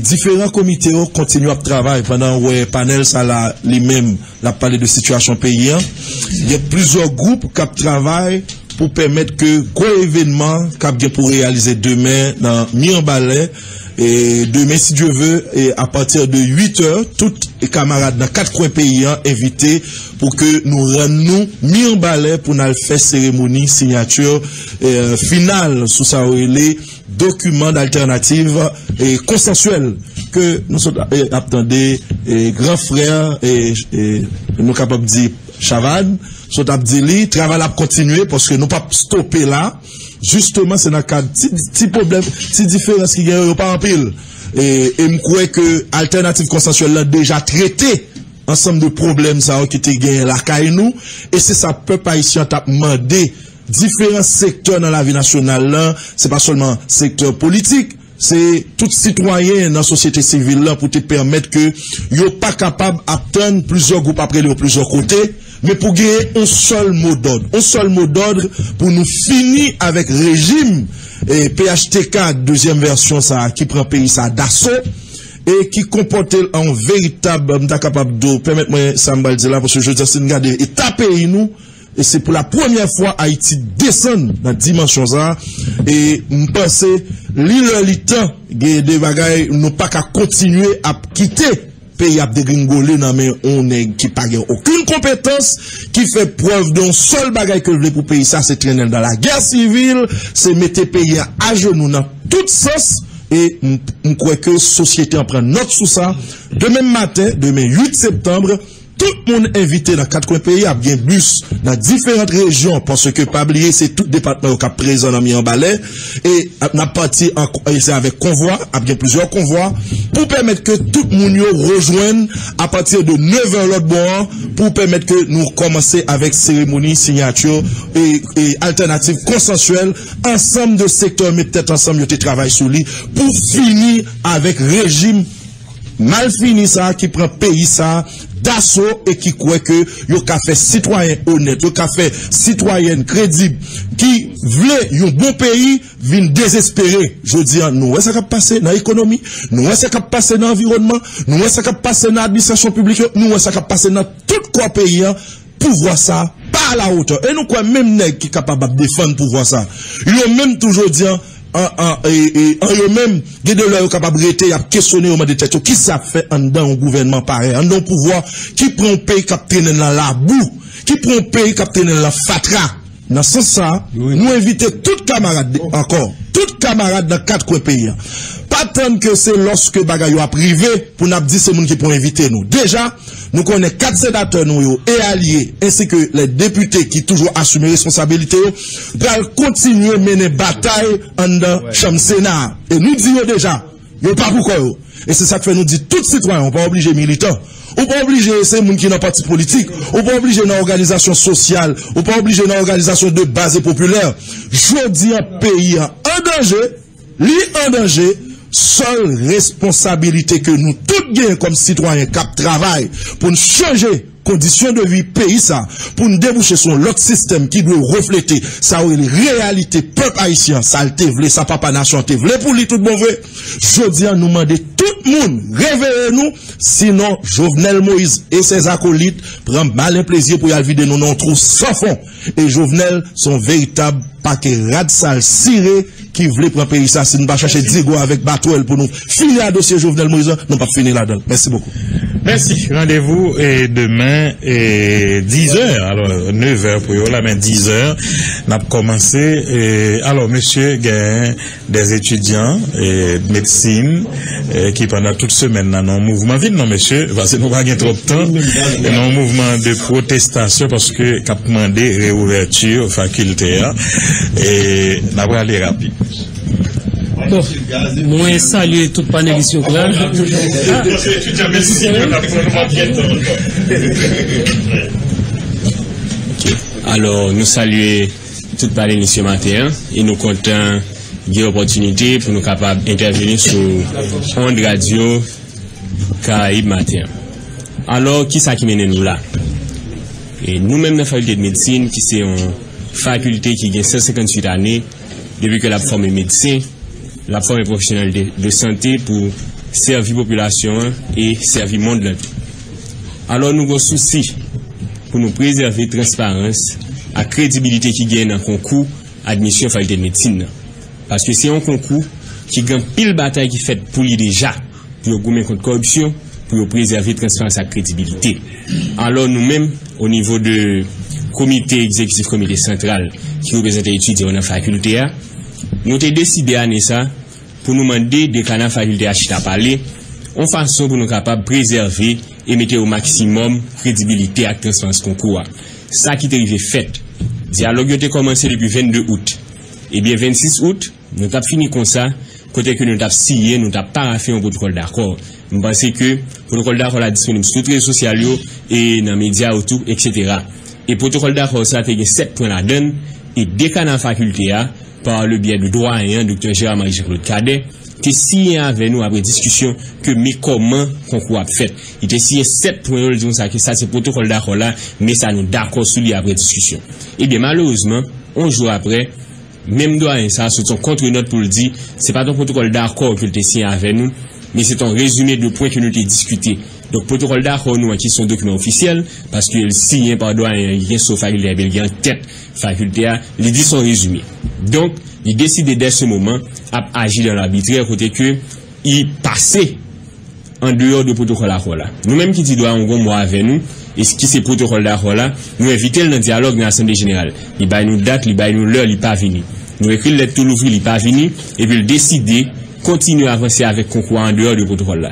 S8: diferan komite yo kontinu ap travay pandan wè panel sa la li mem la pale de situasyon peyi. Yè plizor group kap travay pour permettre que quoi événement cap pour réaliser demain dans mi-en-balai et demain, si Dieu veut, et à partir de 8 heures, tous les camarades dans quatre coins pays hein, invités pour que nous rendions mis en balai pour nous faire cérémonie, signature euh, finale sous ça les documents d'alternative et consensuels que nous attendés et grands frères et, nous capables de dire Sont dit travail à continuer parce que nous pas stopper là. Justement, c'est dans cadre petit problème, petit différence qui gagne pas en pile. Et, et me crois que alternative consensuelle là déjà traité ensemble de problèmes ça qui te gagné la caille nous et c'est ça peuple haïtien t'a demandé différents secteurs dans la vie nationale là, c'est pas seulement secteur politique, se tout sitwayen nan sosyete sivil la pou te permette ke yo pa kapab apten plizor goup apre li ou plizor kote, me pou geye on sol mot d'odre. On sol mot d'odre pou nou fini avek rejim eh, PHTK, deuxième versyon sa, ki pren peyi sa daso, e ki kompote an veritab mda kapab do, permette mwen sambal di la, pwosye jose sin gade, e tape inou, E se pou la premye fwa Haiti desen nan dimensyon zan E mpense li lor li tan Ge de bagay nou pa ka kontinue ap kite Pey ap de gringole nan men onen ki pa gen Okun kompetans ki fe preuve don sol bagay ke vle pou peyi sa Se trenen dan la ger sivil Se mette peyi a ajenou nan tout sens. Et mkweke sosyete an pren not sou sa Demen matin, demen 8 septembre tout le monde invité dans quatre coins pays a bien bus dans différentes régions parce que pas oublier c'est tout département qui est présent dans en balai et n'a parti avec convoi a bien plusieurs convois pour permettre que tout le monde rejoigne à partir de 9h l'autre bon pour permettre que nous commencer avec cérémonie signature et, et alternative consensuelle. Ensemble de secteurs mais peut-être ensemble de travail sur lui pour finir avec régime mal fini ça qui prend pays ça d'assaut et qui croit que yo ka fait citoyen honnête, yo ka fait citoyen crédible qui veut un bon pays vient désespéré. Je dis nous qui passé dans l'économie, nous passé dans l'environnement, nous passé dans l'administration publique, nous passé dans tout quoi pays hein, pour voir ça pas à la hauteur. Et nous quoi même nèg qui capable de défendre pour voir ça. Yo même toujours dit hein, en eux-mêmes, ils sont capables de questionner au de tête, qui ça fait en un gouvernement pareil, en dedans pouvoir, qui prend pays qui dans la boue, qui prend pays qui dans la fatra. Dans ce sens, nous invitons tous camarades encore, tous camarades dans quatre coins pays. Tant que c'est lorsque bagaille a privé pour nous dire c'est monde qui pour inviter nous. Déjà, nous connaissons quatre sénateurs nous et alliés ainsi que les députés qui toujours assument responsabilité pour continuer à mener bataille en chambre Sénat. Et nous disons déjà, a pas pourquoi et c'est ça que fait nous dire tous citoyens, on pas obligé militants. On pas obligé ces gens qui n'ont parti politique. On pas obligé dans organisation sociale. On pas obligé dans organisation de base et populaire. Je dis un pays en danger, lui en danger, seule responsabilité que nous tous gagnons comme citoyens cap travail pour nous changer conditions de vie pays ça pour nous déboucher sur l'autre système qui doit refléter ça ou les réalités peuple haïtien ça le ça papa nation te pour lui tout bon vrai je dis à nous demander tout le monde réveillez-nous. Sinon Jovenel Moïse et ses acolytes prennent malin plaisir pour y aller vider nos noms trous sans fond. Et Jovenel pa ke rad sal sire ki vle pran peyi sa si nou pa chache digo avèk batwèl pou nou fini la dosye Jovenel Moïse nou pa fini la don. Mersi beaucoup.
S7: Mersi. Rendez-vous demain 10h. Alors 9h pou yo la men 10h nap komanse. Alors monsieur gen des etudyant medsine ki pandan tout semen nan nou mouvman vin non, nan monsieur, vase nou pa gen trop tan nan mouvman de protestasyon paske kapman de reouverture fakulte a E nabra li rapi.
S9: Bon, mwen salye tout panelisyon kwa. Alors, nou salye tout panelisyon maten, e nou kontan ge opotunite pou nou kapab interveni sou Ond Radio Karaib maten. Alors, ki sa ki menen nou la? E nou men nan fakulte de medisin ki se yon faculté qui a 158 années, depuis que la forme est médecin, la forme professionnelle de, santé pour servir la population et servir le monde. Alors nous avons souci pour nous préserver la transparence a kredibilite ki gen nan konkou admisyon fakulte de medsine nan. Paske se yon konkou ki gen pil batay ki fet pou li deja pou yo goumen kont korupsyon, pou yo prezervi transferans sa kredibilite. Alon nou men, o nivou de komite ekzekutif komite sentral ki yo bezante etude yon fakulte a, nou te deside ane sa pou nou mande dekana fakulte a chita pale, on fason pou nou kapab prezervi e mette ou maksimum kredibilite ak transferans konkou a. Sa ki te rive fet. Dialog yo te komanse depi 22 out. Ebyen 26 out, nou tap fini kon sa, kote ke nou tap siye, nou tap parafe yon protokol d'akor. Mwen panse ke protokol d'akor la disponim sou tre sosyal yo, e nan media ou tou, etc. E protokol d'akor sa te gen 7 pwen la den, e dekan an fakulte a, par le biye de doyen, Dr. Gérard Marie-Jacques-Claude Cadet, te siye ave nou apre diskusyon ke mi koman konkou ap fet. I te siye 7 pwen yo, sa se protokol d'akor la, me sa nou d'akor sou li apre diskusyon. Ebyen malouzman, on jou apre, Mem do a yon sa, sou ton kontre not pou l di, se pa ton protokol d'akor ke l te siye ave nou, me se ton rezume de pouen ke nou te diskute. Donk protokol d'akor nou an ki son dokumen ofisyel, paske l siye pa do a yon sou fakulte a belgen, tet fakulte a, li di son rezume. Donk, li deside de se mouman ap aji dan l'arbitre kote ke yi pase an deyo de protokol akor la. Nou menm ki ti do a yon goun mou ave nou, E ki se protokol da akor la, nou evite l nan diyalog nan Assemble General. Li bay nou dat, li bay nou lor, li pa vini. Nou ekri let tout louvri, li pa vini, e vil deside kontinu avanse avek konkou an deor de protokol la.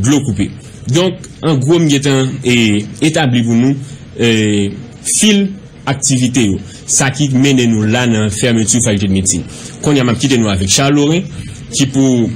S9: glou koupe. Donk, an gwo mgetan e etabli pou nou, fil aktivite yo, sa ki menen nou la nan ferme tu fakulte de medsine. Kon yaman kite nou avik Charles Loré, ki pou...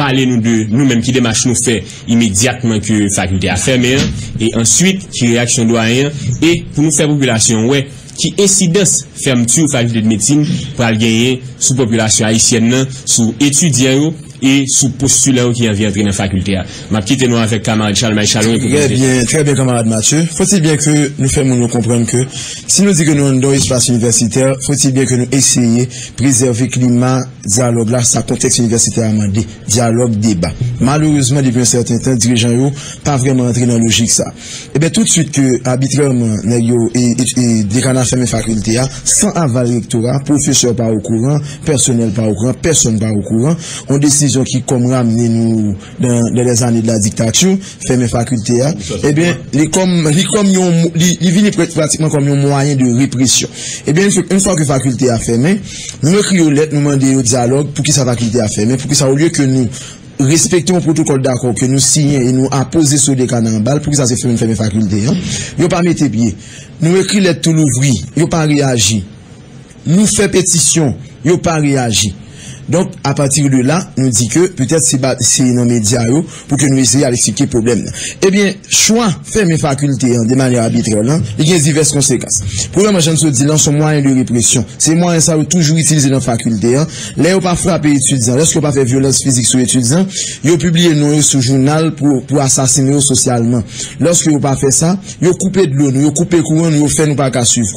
S9: pale nou de nou menm ki demache nou fe imediatman ki fakulte a ferme e answit ki reaksyon do a yon e pou nou fe populasyon we ki esides ferme tu fakulte de medsine pral genye sou populasyon haisyen nan sou etudyen yo et sous postulant qui vient entrer dans la faculté. Ma petite nous avec camarade Charles Chalon.
S10: Très bien, très bien camarade Mathieu. Faut-il bien que nous faisons nous comprendre que si nous disons que nous sommes dans l'espace universitaire, faut-il bien que nous essayions de préserver le climat, dialogue là, sa contexte universitaire amendé, dialogue, débat. Malheureusement, depuis un certain temps, les dirigeants n'ont pas vraiment entré dans la logique ça. Et eh bien tout de suite que arbitrairement, et, et, des canards fermés faculté, sans aval rectorat, professeur pas au courant, personnel pas au courant, personne pas au courant, on décide qui comme ramener nous dans, les années de la dictature, fait mes facultés, eh bien, les comme, les comme, ils pratiquement comme un moyen de répression. Eh bien, une fois que la faculté a fermé, nous écrivons aux lettres, nous demandons au dialogue pour qui sa faculté a fermé, pour que ça, au lieu que nous respectons le protocole d'accord que nous signons et nous apposons sur des balle pour que ça se fasse une faculté. Hein. Ils pas mis pied. Nous écrivons lettres tout l'ouvrir, ils pas réagi. Nous faisons pétition, ils pas réagi. Donc, à partir de là, nous dit que peut-être c'est nos médias pour que nous essayions d'expliquer le problème. Eh bien, choix, faire mes facultés hein, de manière arbitraire, là, il y a diverses conséquences. Premièrement, je ne dis là, sont moyens de répression. Ces moyens, ça, toujours utilisé dans la faculté. Hein. Là, ils pas frapper étudiants. Lorsqu'ils pas fait violence physique sur étudiants, ils ont publié nos sur journal pour, pour assassiner socialement. Lorsqu'ils n'ont pas fait ça, ont coupé de l'eau, ont coupé courant, ont fait nous pas qu'à suivre.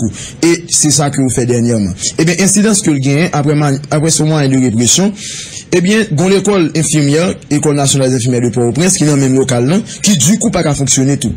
S10: Et c'est ça que vous faites dernièrement. Eh bien, incidence que le gain, après, après ce moyen de répression, Ebyen, goun l'ekol infirmier Ekol nasyonal infirmier de Port-au-Prince Ki nan menm lokal nan Ki du kou pa ka fonksyone tou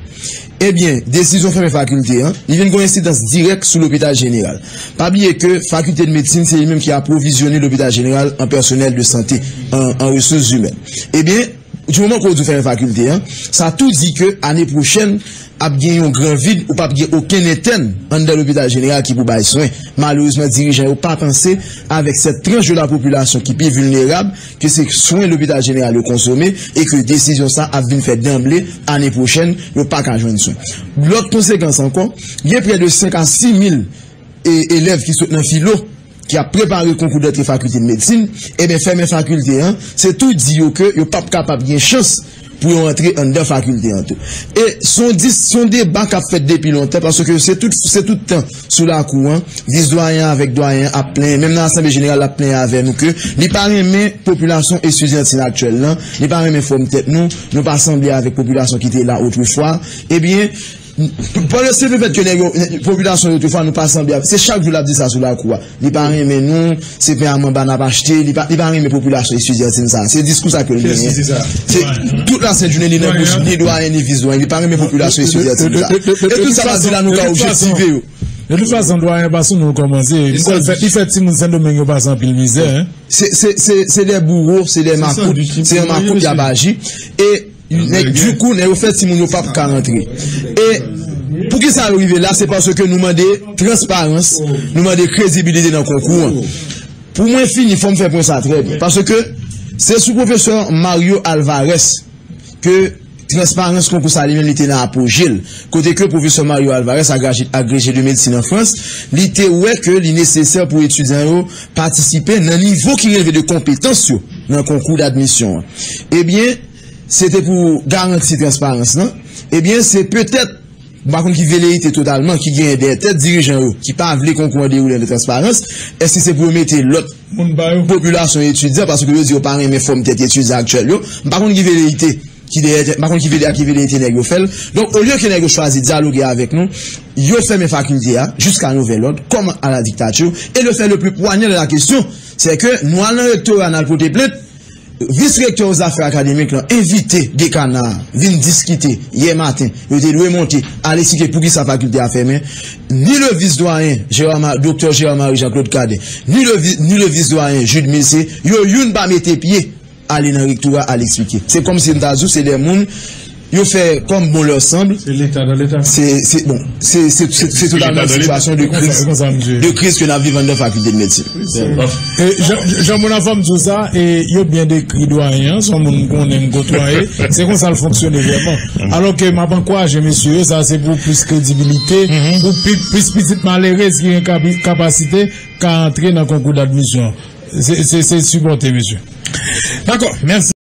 S10: Ebyen, desizyon fèmè fakulté Li ven goun insidans direk sou l'hôpital jeneral Pabliye ke fakulté de medsine Se li menm ki aprovizyonè l'hôpital jeneral An personel de santé An ressouz humèn Ebyen, di mouman kou dou fèmè fakulté Sa tou di ke anè prochen ap gen yon gran vide ou pap gen oken eten an de l'hôpital general ki pou bay soin. Malouzman dirijen ou pa panse avek set tranche de la populasyon ki pi vulnerab ke se soin l'hôpital eh general yo konsome e ke desisyon sa ap vin fè d'emble anè pochèn yo pa kanjwen soin. L'ot konsekans ankon, gen pre de 5 an 6 mil elev ki sot nan filo ki ap prepare konkou dotre fakulté de medsine, e ben fèmè fakulté an, se tou di yo ke yo pap kapap gen chans pou yon rentre an de fakulte an tou. E son debat kap fet depi lontan, parce ke se tout tan sou la kouan, vis doyen avek doyen ap plen, menm nan Assemble General ap plen ave nou ke, li pari men populasyon estudiantin aktuel lan, li pari men fom tet nou, nou pa assemble avek populasyon ki te la outre fwa, e bien, Pon le sepe pet ke neg yo, populasyon yo tou fwa nou pasan biyab, se chak joul ap di sa sou la kouwa. Li pa reme nou, sepe anman ban ap achete, li pa reme populasyon estudyen sin sa. Se diskou sa ke li menye. Se tout la sen jounen li nan bouch, li do a eni vizdoen, li pa reme populasyon estudyen sin sa. E tout sa la di la nou ka objektive yo.
S4: De tout fason, do a yon bason nou komanse. I fet si moun sen domen
S10: yo basan pil mizè. Se de bourou, se de makout, se yon makout yabaji. E... Nèk du kou nè ou fè si moun yo pap ka rentre. E pou ki sa arrive la, se parce ke nou mande transparans, nou mande kredibilite nan konkou. Pou mwen fini, fòm fè pren sa treb. Parce ke se sou professeur Mario Alvarez ke transparans konkou sa li men li te nan apogil. Kote ke professeur Mario Alvarez agreje de medisine an Frans, li te wè ke li nesesèr pou etudyan yo patisipe nan nivou ki reve de kompetans yo nan konkou d'admisyon. Ebyen, eh c'était pour garantir transparence non? Eh bien c'est peut-être par contre, qui velléité totalement, qui gagne des têtes dirigeants qui pas les concours dérouler de transparence, est-ce que c'est pour mettre l'autre population étudiante? Parce que eux disent pas mes formes tête étudiants actuels. Par contre, qui velléité qui par contre qui veut qui veut fait donc au lieu que nègre choisi dialoguer avec nous yo fait mes facultés jusqu'à nouvel ordre comme à la dictature. Et le fait le plus poignant de la question c'est que nous allons rectorat dans le plainte vice-rektor ou zafè akademik lan, invite dekana, vin diskite, ye matin, yo te lwe monte, ale sike pou ki sa fakulte a fèmen, ni le vice-doyen, doktor Jérôme-Marie Jean-Claude Cadet, ni le vice-doyen Jude Messé, yo yon ba mette piye, ale nan rektora, ale eksplike. Se kom si mtazou, se de moun, ils fait comme bon leur semble.
S4: C'est l'État dans l'État.
S10: C'est bon, c'est totalement une situation de crise, de crise que nous vivons dans la faculté de médecine.
S4: Jean mon enfant tout ça et il y a bien décrit doyen, son monde qu'on aime côtoyer, c'est comme ça le fonctionne vraiment. Alors que ma encourage messieurs, ça c'est pour plus crédibilité, pour plus plus petite malheureuse qui a une capacité qu'à entrer dans le concours d'admission. C'est supporté monsieur. D'accord, merci.